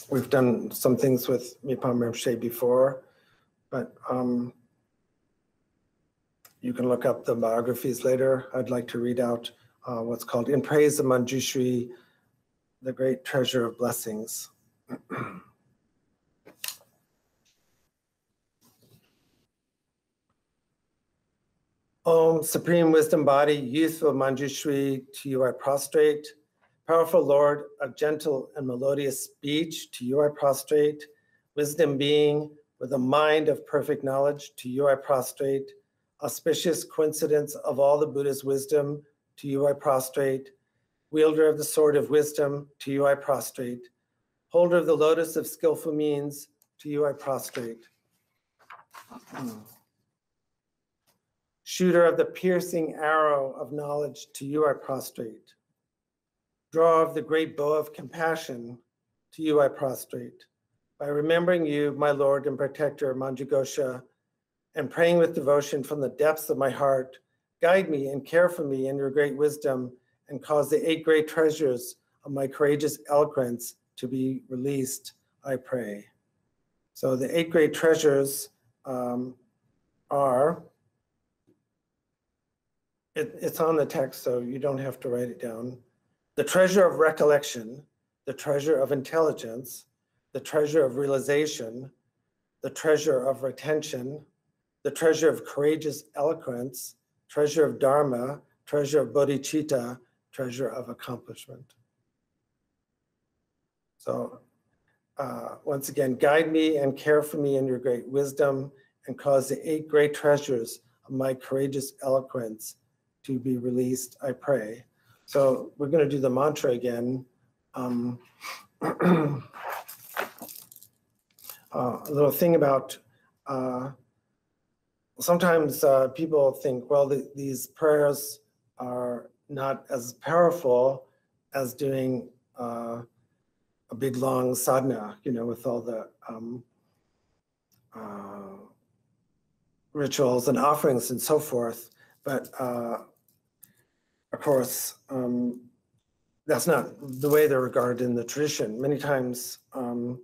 B: We've done some things with Mipam Rinpoche before, but um, you can look up the biographies later. I'd like to read out uh, what's called In Praise of Manjushri, the Great Treasure of Blessings. <clears throat> Om, Supreme Wisdom Body, youthful Manjushri, to you I prostrate. Powerful Lord of gentle and melodious speech, to you I prostrate. Wisdom being with a mind of perfect knowledge, to you I prostrate. Auspicious coincidence of all the Buddha's wisdom, to you I prostrate. Wielder of the sword of wisdom, to you I prostrate. Holder of the lotus of skillful means, to you I prostrate. Shooter of the piercing arrow of knowledge, to you I prostrate. Draw of the great bow of compassion, to you I prostrate. By remembering you, my Lord and protector, Manjughosha, and praying with devotion from the depths of my heart, guide me and care for me in your great wisdom, and cause the eight great treasures of my courageous eloquence to be released, I pray. So the eight great treasures um, are, it, it's on the text, so you don't have to write it down. The treasure of recollection, the treasure of intelligence, the treasure of realization, the treasure of retention, the treasure of courageous eloquence, treasure of dharma, treasure of bodhicitta, treasure of accomplishment. So uh, once again, guide me and care for me in your great wisdom and cause the eight great treasures of my courageous eloquence to be released, I pray. So we're going to do the mantra again. Um, <clears throat> uh, a little thing about uh, sometimes uh, people think, well, the, these prayers are not as powerful as doing uh, a big long sadhana, you know, with all the um, uh, rituals and offerings and so forth. But uh, of course, um, that's not the way they're regarded in the tradition. Many times, um,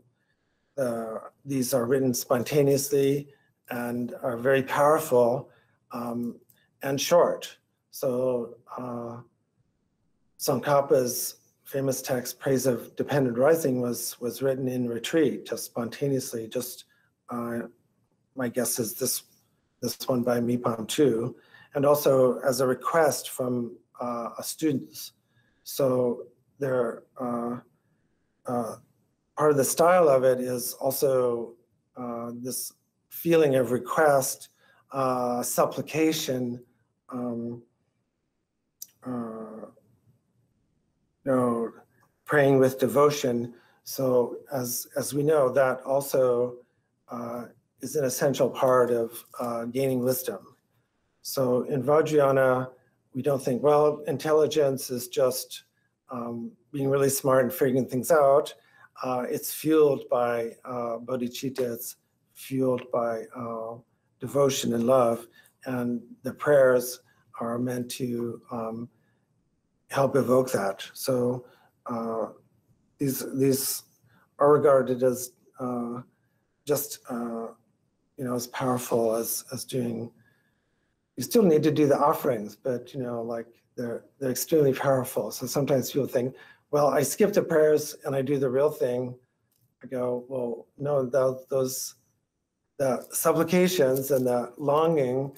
B: these are written spontaneously and are very powerful um, and short. So uh, Tsongkhapa's famous text, Praise of Dependent Rising, was, was written in retreat, just spontaneously, just uh, my guess is this, this one by Mipam too, and also as a request from uh, students. So there, uh, uh, part of the style of it is also uh, this feeling of request, uh, supplication, um, uh, you know, praying with devotion. So as as we know, that also uh, is an essential part of uh, gaining wisdom. So in Vajrayana, we don't think, well, intelligence is just um, being really smart and figuring things out. Uh, it's fueled by uh, bodhicitta, it's fueled by uh, devotion and love. And the prayers are meant to um, help evoke that. So uh, these, these are regarded as uh, just, uh, you know, as powerful as, as doing you still need to do the offerings, but you know, like they're they're extremely powerful. So sometimes people think, well, I skip the prayers and I do the real thing. I go, well, no, those, those the supplications and the longing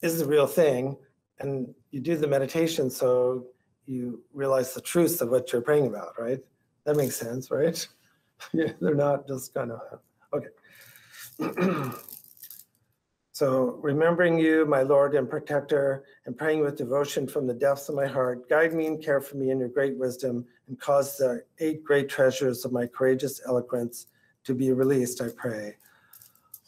B: is the real thing. And you do the meditation so you realize the truth of what you're praying about, right? That makes sense, right? <laughs> yeah, they're not just kind of, okay. <clears throat> so remembering you, my Lord and protector, and praying with devotion from the depths of my heart, guide me and care for me in your great wisdom, and cause the eight great treasures of my courageous eloquence to be released, I pray.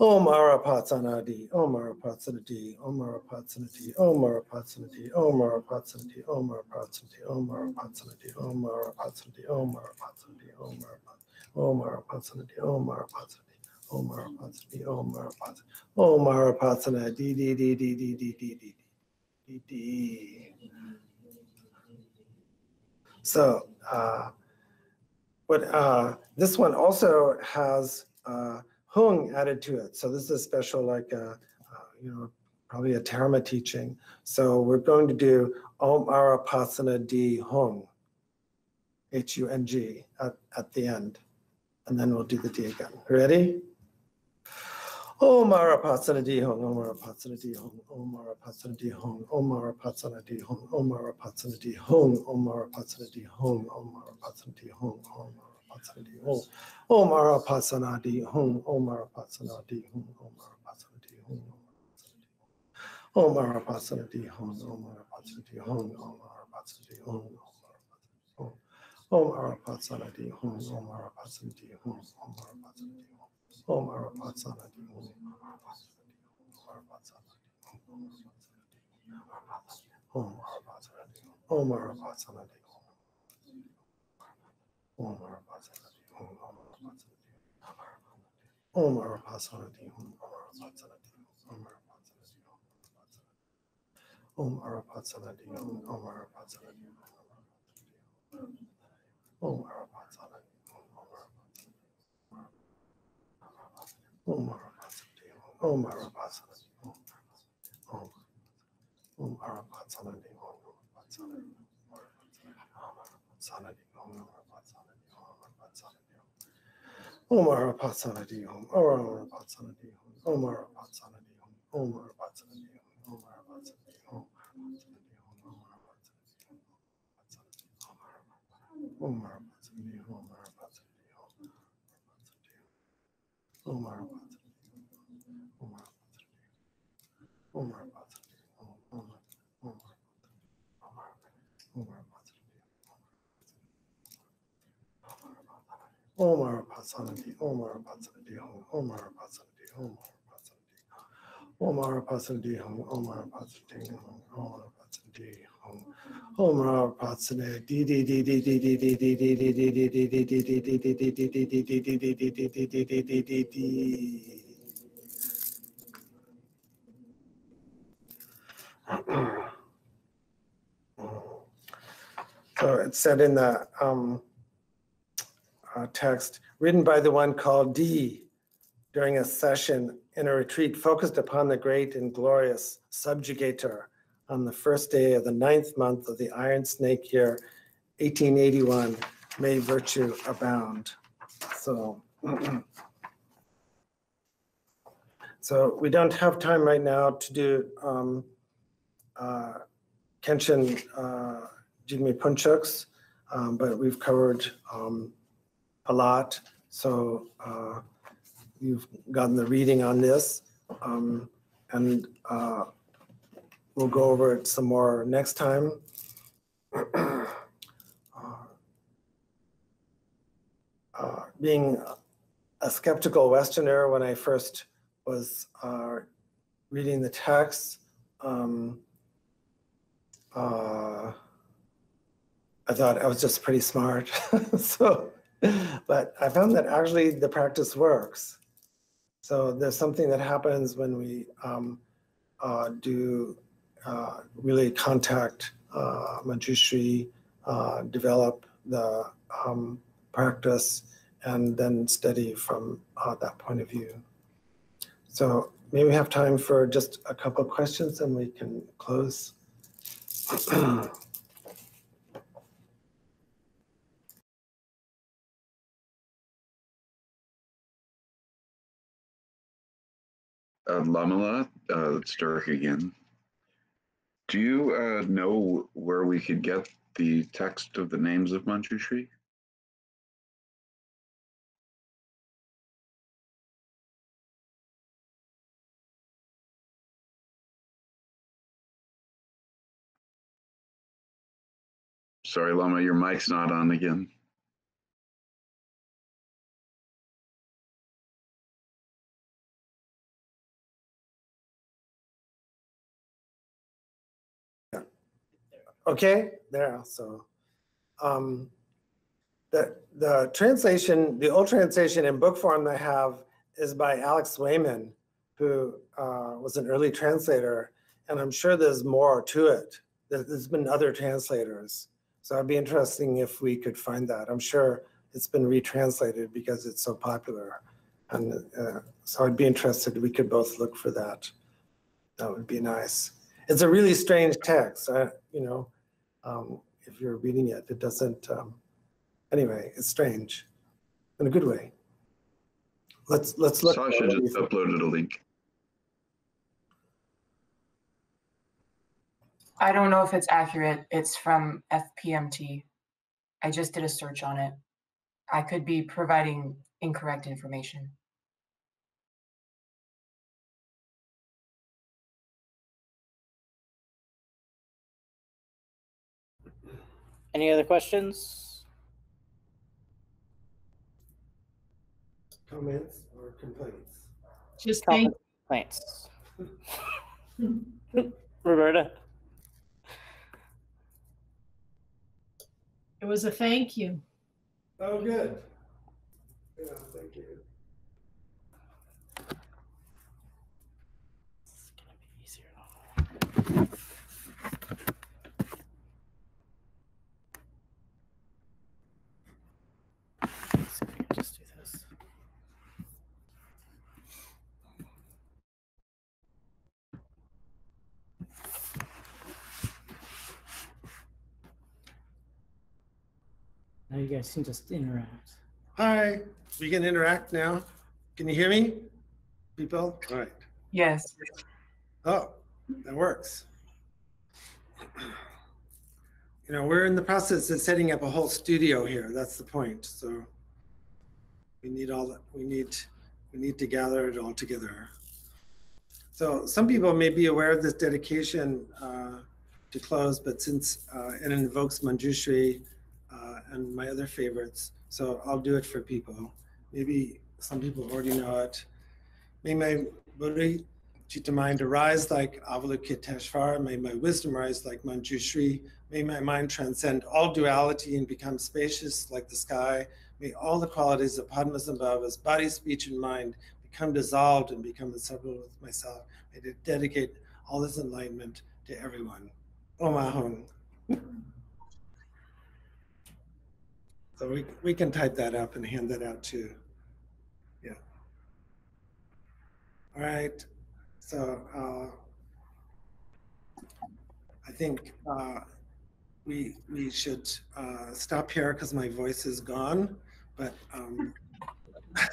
B: Om Arapatsanadi, Om Arapatsanadi, Om Arapatsanadi, Om Arapatsanadi, Om Arapatsanadi, Om Arapatsanadi, Om Arapatsanadi, Om Arapatsanadi, Om Arapatsanadi, Om Arapatsanadi, Om Arapatsanadi, Om Arapatsanadi, Om Arapatsanadi, Om Arapatsanadi, Om Arapatsanadi, di di di di di di di di di di. So, uh, what uh, this one also has uh, hung added to it. So this is a special, like, uh, uh, you know, probably a Dharma teaching. So we're going to do Om Arapasana Di Hung, H U N G, at, at the end. And then we'll do the D again. Ready? Om Arapasana Di Hung, Om Arapasana Di Hung, Om Arapasana Di Hung, Om Arapasana Di Hung, Om Arapasana Di Hung, Om Arapasana Di Hung, Om Arapasana Di Hung, Om Arapasana Di Hung. Om Arapasanadi Hum, Om Arapasanadi Hum, Om Arapasanadi Hum, Om Arapasanadi Hum, Om Arapasanadi Hum, Om Arapasanadi Hum, Om Arapasanadi Hum, Om Arapasanadi Hum, Om Arapasanadi Hum, Om Arapasanadi Hum, Om Arapasanadi Om Arapasanadi Om Arapasanadi Hum, Om Om Arapasanati Om Arapasanati Om Arapasanati Om Arapasanati Om Arapasanati Om Arapasanati Om Arapasanati Om Arapasanati Om Omar Patsanadi Om Omar Patsanadi Om Omar Patsanadi Om Omar Patsanadi Om Omar Patsanadi Om Omar Patsanadi Omar Patsanadi Omar Patsanadi Omar Patsanadi Omar Patsanadi Omar Omar Omar Omar Pasanadi, Omar Pasanadi, Omar Pasanadi, Omar Pasanadi, Omar Pasanadi, Omar Pasanadi, Omar Pasanadi, Omar Pasanadi, D D Pasanati, Om Mara Pasanati Hum, Om Mara Pasanati Hum, Om Mara Pasanati Hum, Om Mara Om So it said in the um, uh, text, written by the one called D during a session in a retreat focused upon the great and glorious subjugator on the first day of the ninth month of the Iron Snake year, 1881. May virtue abound. So, <clears throat> so we don't have time right now to do um, uh, Khenchen uh, Jigme Phuntsok's, um, but we've covered um, a lot. So uh, you've gotten the reading on this. Um, and uh, we'll go over it some more next time. <clears throat> uh, being a skeptical Westerner when I first was uh, reading the text, um, uh, I thought I was just pretty smart. <laughs> so but I found that actually the practice works. So there's something that happens when we um, uh, do uh, really contact uh, Manjushri, uh, develop the um, practice, and then study from uh, that point of view. So maybe we have time for just a couple of questions and we can close. <clears throat>
A: Uh, Lamala, uh, it's Dirk again. Do you uh, know where we could get the text of the names of Manjushri? Sorry, Lama, your mic's not on again.
B: Okay, there, so. Um, the, the translation, the old translation in book form that I have is by Alex Wayman, who uh, was an early translator, and I'm sure there's more to it. There- There's been other translators. So it'd be interesting if we could find that. I'm sure it's been retranslated because it's so popular. And uh, so I'd be interested, we could both look for that. That would be nice. It's a really strange text, uh, you know, um, if you're reading it, it doesn't, um, anyway, it's strange in a good way. Let's, let's look.
A: Sasha just uploaded a link.
H: I don't know if it's accurate. It's from FPMT. I just did a search on it. I could be providing incorrect information.
G: Any other questions?
B: Comments or complaints?
D: Just thank,
G: Complaints? <laughs> Roberta?
D: it was a thank you.
B: Oh, good. Yeah, thank you.
G: It's gonna be easier now. Let's see if I can just do this.
C: Now you guys can just interact.
B: Hi, we can interact now. Can you hear me? People? All right.
H: Yes.
B: Oh, that works. You know, we're in the process of setting up a whole studio here. That's the point. So we need all that, we need, we need to gather it all together. So some people may be aware of this dedication uh, to close, but since uh, it invokes Manjushri and my other favorites, so I'll do it for people. Maybe some people already know it. May my Buddha Chitta mind arise like Avalokiteshvara. May my wisdom rise like Manjushri. May my mind transcend all duality and become spacious like the sky. May all the qualities of Padmasambhava's body, speech, and mind become dissolved and become inseparable with myself. May I dedicate all this enlightenment to everyone. Om Ahom. <laughs> So we, we can type that up and hand that out too. Yeah. All right. So uh, I think uh, we we should uh, stop here because my voice is gone. But um,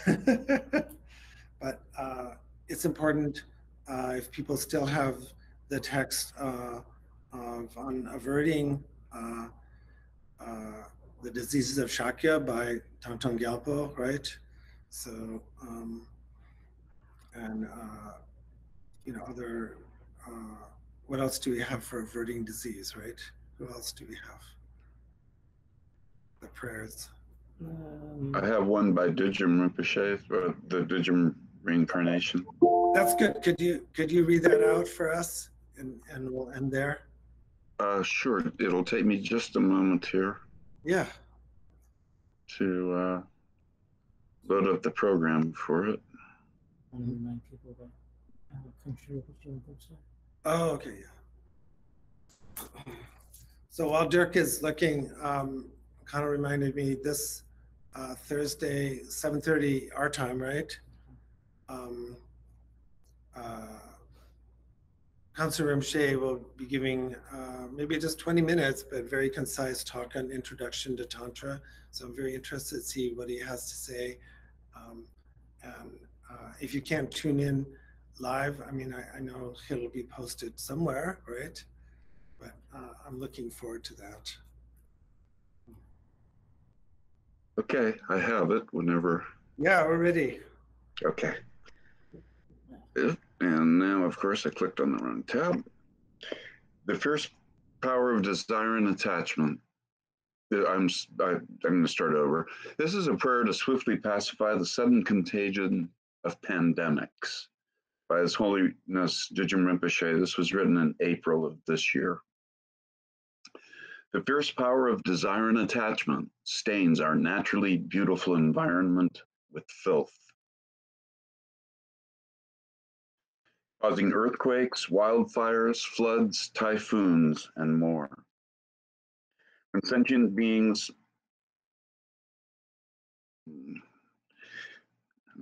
B: <laughs> but uh, it's important uh, if people still have the text uh, of on averting the diseases of Shakya by Thangtong Gyalpo, right? So um, and uh, you know other. Uh, what else do we have for averting disease, right? Who else do we have? The prayers.
C: Um,
A: I have one by Dudjom Rinpoche, uh, the Dudjom reincarnation.
B: That's good. Could you could you read that out for us, and and we'll end there.
A: Uh, sure, it'll take me just a moment here
B: Yeah.
A: to uh, load up the program for it.
C: I want to remind people that uh, country of Jim Brewster.
B: Oh, okay. Yeah. So while Dirk is looking, um, kind of reminded me this uh, Thursday, 7:30 our time, right? Um, uh, Councilor Rimshay will be giving uh, maybe just 20 minutes, but very concise talk on introduction to Tantra. So I'm very interested to see what he has to say. Um, and uh, if you can't tune in live, I mean, I, I know it'll be posted somewhere, right? but uh, I'm looking forward to that.
A: Okay, I have it whenever.
B: Yeah, we're ready.
A: Okay. And now, of course, I clicked on the wrong tab. The fierce power of desire and attachment. Uh, I'm, I, am going to start over. This is a prayer to swiftly pacify the sudden contagion of pandemics by His Holiness Dudjom Rinpoche. This was written in April of this year. The fierce power of desire and attachment stains our naturally beautiful environment with filth. Causing earthquakes, wildfires, floods, typhoons, and more. When sentient beings, I'm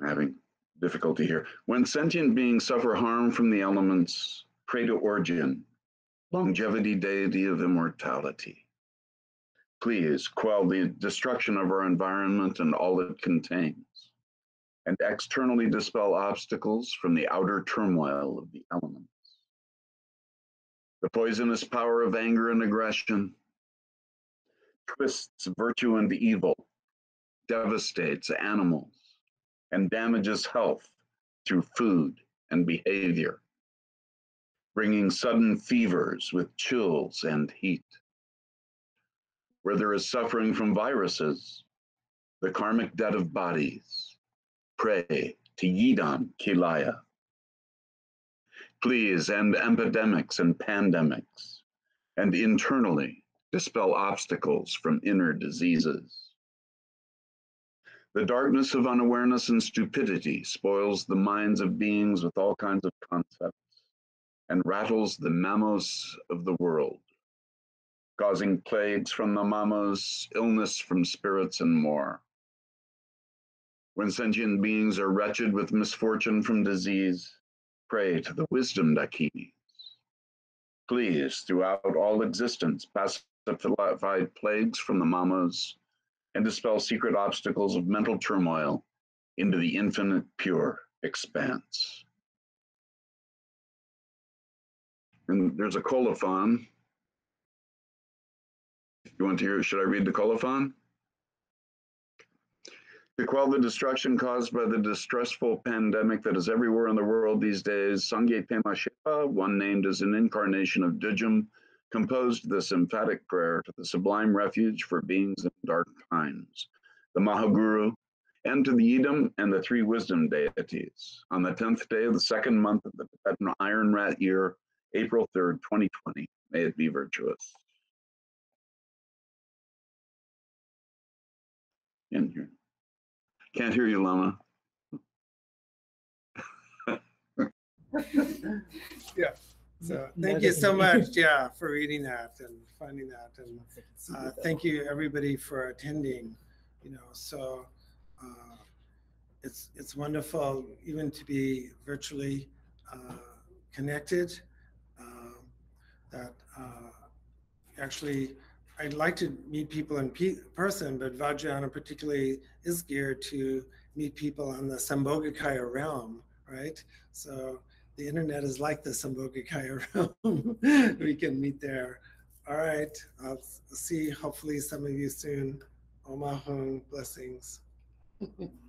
A: having difficulty here. When sentient beings suffer harm from the elements, pray to Orgyen, longevity deity of immortality. Please quell the destruction of our environment and all it contains and externally dispel obstacles from the outer turmoil of the elements. The poisonous power of anger and aggression twists virtue and evil, devastates animals, and damages health through food and behavior, bringing sudden fevers with chills and heat. Where there is suffering from viruses, the karmic debt of bodies, pray to Yidam Kilaya. Please end epidemics and pandemics, and internally dispel obstacles from inner diseases. The darkness of unawareness and stupidity spoils the minds of beings with all kinds of concepts and rattles the mamos of the world, causing plagues from the mamos, illness from spirits, and more. When sentient beings are wretched with misfortune from disease, pray to the wisdom Dakinis. Please, throughout all existence, pacify plagues from the mamos and dispel secret obstacles of mental turmoil into the infinite pure expanse. And there's a colophon. You want to hear, should I read the colophon? To quell the destruction caused by the distressful pandemic that is everywhere in the world these days, Sangye Pema Shepa, one named as an incarnation of Dudjom, composed this emphatic prayer to the sublime refuge for beings in dark times, the Mahaguru, and to the Yidam and the three wisdom deities on the 10th day of the second month of the Tibetan Iron Rat year, April 3rd, 2020. May it be virtuous. In here. Can't hear you, Lama. <laughs>
B: Yeah.
C: So
B: thank you so much, yeah, for reading that and finding that. And uh, thank you, everybody, for attending. You know, so uh, it's it's wonderful even to be virtually uh, connected. Um, that uh, actually, I'd like to meet people in pe- person, but Vajrayana particularly is geared to meet people on the Sambhogakaya realm, right? So the internet is like the Sambhogakaya <laughs> realm. we can meet there. All right. I'll see hopefully some of you soon. Omahung blessings. <laughs>